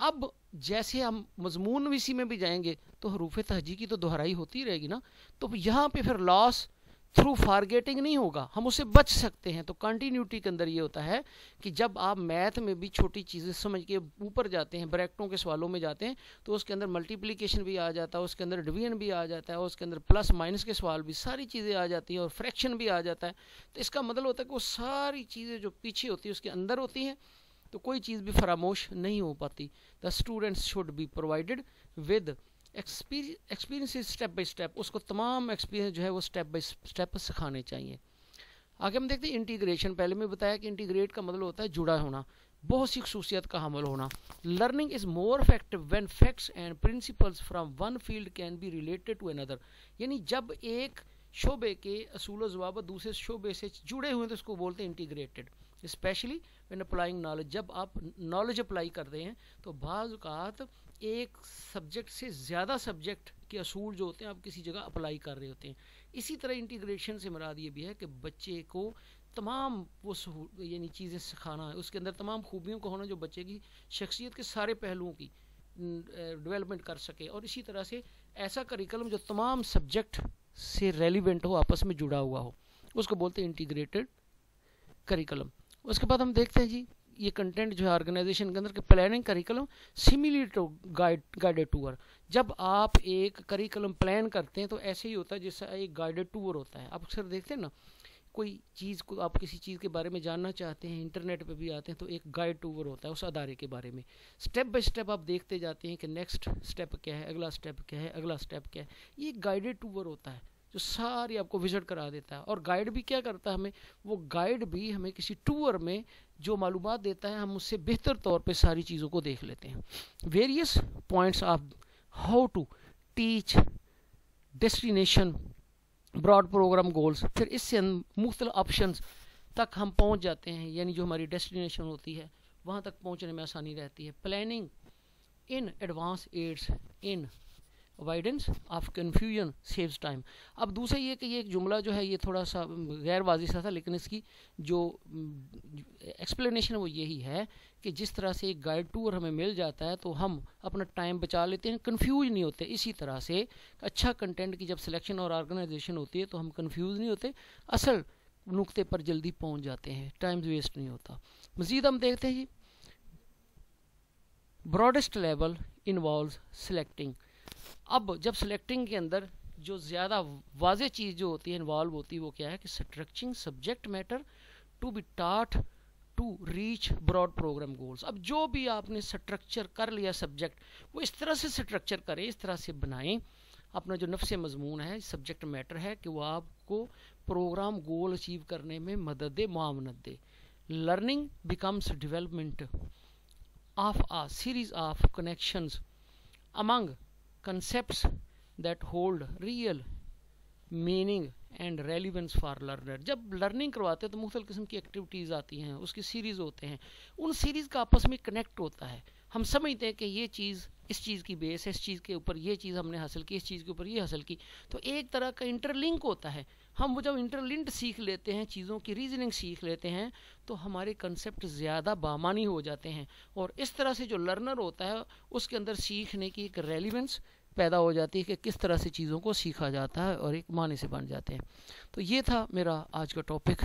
अब जैसे हम मजमून विसी में भी जाएँगे तो हरूफ तहजी की तो दोहराई होती रहेगी ना? तो यहाँ पे फिर लॉस थ्रू फारगेटिंग नहीं होगा, हम उसे बच सकते हैं। तो कंटिन्यूटी के अंदर ये होता है कि जब आप मैथ में भी छोटी चीज़ें समझ के ऊपर जाते हैं, ब्रैकेटों के सवालों में जाते हैं तो उसके अंदर मल्टीप्लिकेशन भी आ जाता है, उसके अंदर डिवीज़न भी आ जाता है, उसके अंदर प्लस माइनस के सवाल भी सारी चीज़ें आ जाती हैं और फ्रैक्शन भी आ जाता है। तो इसका मतलब होता है कि वो सारी चीज़ें जो पीछे होती है, उसके अंदर होती हैं तो कोई चीज़ भी फरामोश नहीं हो पाती। The students should be provided with experience step by step उसको तमाम एक्सपीरियंस जो है वो स्टेप बाय स्टेप सिखाने चाहिए। आगे हम देखते हैं इंटीग्रेशन पहले मैं बताया कि इंटीग्रेट का मतलब होता है जुड़ा होना। बहुत सी खसूसियत का हमल होना। Learning is more effective when facts and principles from one field can be related to another यानी जब एक शोबे के असूल जवाब दूसरे शोबे से जुड़े हुए तो उसको बोलते हैं integrated specially when applying knowledge जब आप नॉलेज अप्लाई कर रहे हैं तो बाज़ात एक सब्जेक्ट से ज़्यादा सब्जेक्ट के असूल जो होते हैं, आप किसी जगह अप्लाई कर रहे होते हैं। इसी तरह इंटीग्रेशन से मराद ये भी है कि बच्चे को तमाम वो यानी चीज़ें सिखाना है। उसके अंदर तमाम खूबियों को होना जो बच्चे की शख्सियत के सारे पहलुओं की डेवलपमेंट कर सके। और इसी तरह से ऐसा करिकुलम जो तमाम सब्जेक्ट से रेलिवेंट हो, आपस में जुड़ा हुआ हो, उसको बोलते हैं इंटीग्रेटेड करिकुलम उसके बाद हम देखते हैं जी ये कंटेंट जो है ऑर्गेनाइजेशन के अंदर के planning curriculum similar to guide guided tour जब आप एक करिकुलम प्लान करते हैं तो ऐसे ही होता है जैसा एक गाइडेड टूर होता है। आप अक्सर देखते हैं ना, कोई चीज़ को आप किसी चीज़ के बारे में जानना चाहते हैं इंटरनेट पे भी आते हैं तो एक गाइड टूर होता है उस अदारे के बारे में। स्टेप बाय स्टेप आप देखते जाते हैं कि नेक्स्ट स्टेप क्या है, अगला स्टेप क्या है, अगला स्टेप क्या है। ये गाइडेड टूर होता है। जो सारी आपको विज़िट करा देता है। और गाइड भी क्या करता है हमें? वो गाइड भी हमें किसी टूर में जो मालूम देता है, हम उससे बेहतर तौर पे सारी चीज़ों को देख लेते हैं। Various points of how to teach destination broad programme goals फिर इससे मुख्तल ऑप्शन तक हम पहुँच जाते हैं। यानी जो हमारी डेस्टिनेशन होती है, वहाँ तक पहुँचने में आसानी रहती है। Planning in advance aids in avoidance of confusion saves time अब दूसरा ये कि ये एक जुमला जो है, ये थोड़ा सा गैर वाजी सा था, लेकिन इसकी जो एक्सप्लेनेशन वो यही है कि जिस तरह से एक गाइड टूर हमें मिल जाता है तो हम अपना टाइम बचा लेते हैं कन्फ्यूज़ नहीं होते। इसी तरह से अच्छा कंटेंट की जब सिलेक्शन और ऑर्गेनाइजेशन होती है तो हम कन्फ्यूज़ नहीं होते, असल नुक्ते पर जल्दी पहुँच जाते हैं टाइम वेस्ट नहीं होता। मज़ीद हम देखते हैं जी ब्रॉडेस्ट लेवल इन्वॉल्व सिलेक्टिंग अब जब सिलेक्टिंग के अंदर जो ज़्यादा वाज चीज़ जो होती है इन्वॉल्व होती है, वो क्या है कि structuring subject matter to be taught to reach broad programme goals अब जो भी आपने स्ट्रक्चर कर लिया सब्जेक्ट वो इस तरह से स्ट्रक्चर करें, इस तरह से बनाएँ। अपना जो नफ्स मजमून है सब्जेक्ट मैटर है कि वो आपको प्रोग्राम गोल अचीव करने में मदद दे मावनत दे। Learning becomes development of a series of connections among concepts that hold real meaning and relevance for learner जब लर्निंग करवाते हैं तो मुख्तल किस्म की एक्टिविटीज़ आती हैं, उसकी सीरीज़ होते हैं। उन सीरीज़ का आपस में कनेक्ट होता है। हम समझते हैं कि ये चीज़ इस चीज़ की बेस है, इस चीज़ के ऊपर ये चीज़ हमने हासिल की, इस चीज़ के ऊपर ये हासिल की। तो एक तरह का इंटरलिंक होता है। हम वो जब इंटरलिंक्ड सीख लेते हैं, चीज़ों की रीजनिंग सीख लेते हैं तो हमारे कंसेप्ट ज़्यादा बामानी हो जाते हैं और इस तरह से जो लर्नर होता है, उसके अंदर सीखने की एक रेलिवेंस पैदा हो जाती है कि किस तरह से चीज़ों को सीखा जाता है और एक माने से बन जाते हैं। तो ये था मेरा आज का टॉपिक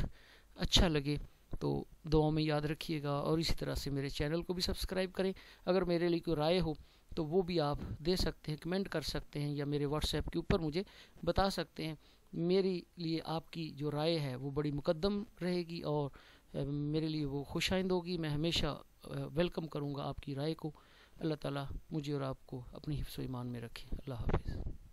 अच्छा लगे। तो दुआ में याद रखिएगा और इसी तरह से मेरे चैनल को भी सब्सक्राइब करें। अगर मेरे लिए कोई राय हो तो वो भी आप दे सकते हैं, कमेंट कर सकते हैं या मेरे व्हाट्सएप के ऊपर मुझे बता सकते हैं। मेरे लिए आपकी जो राय है, वो बड़ी मुकदम रहेगी और मेरे लिए वो खुश आइंद होगी। मैं हमेशा वेलकम करूँगा आपकी राय को। अल्लाह ताला मुझे और आपको अपनी हिफ्स ईमान में रखे। अल्लाह हाफिज़।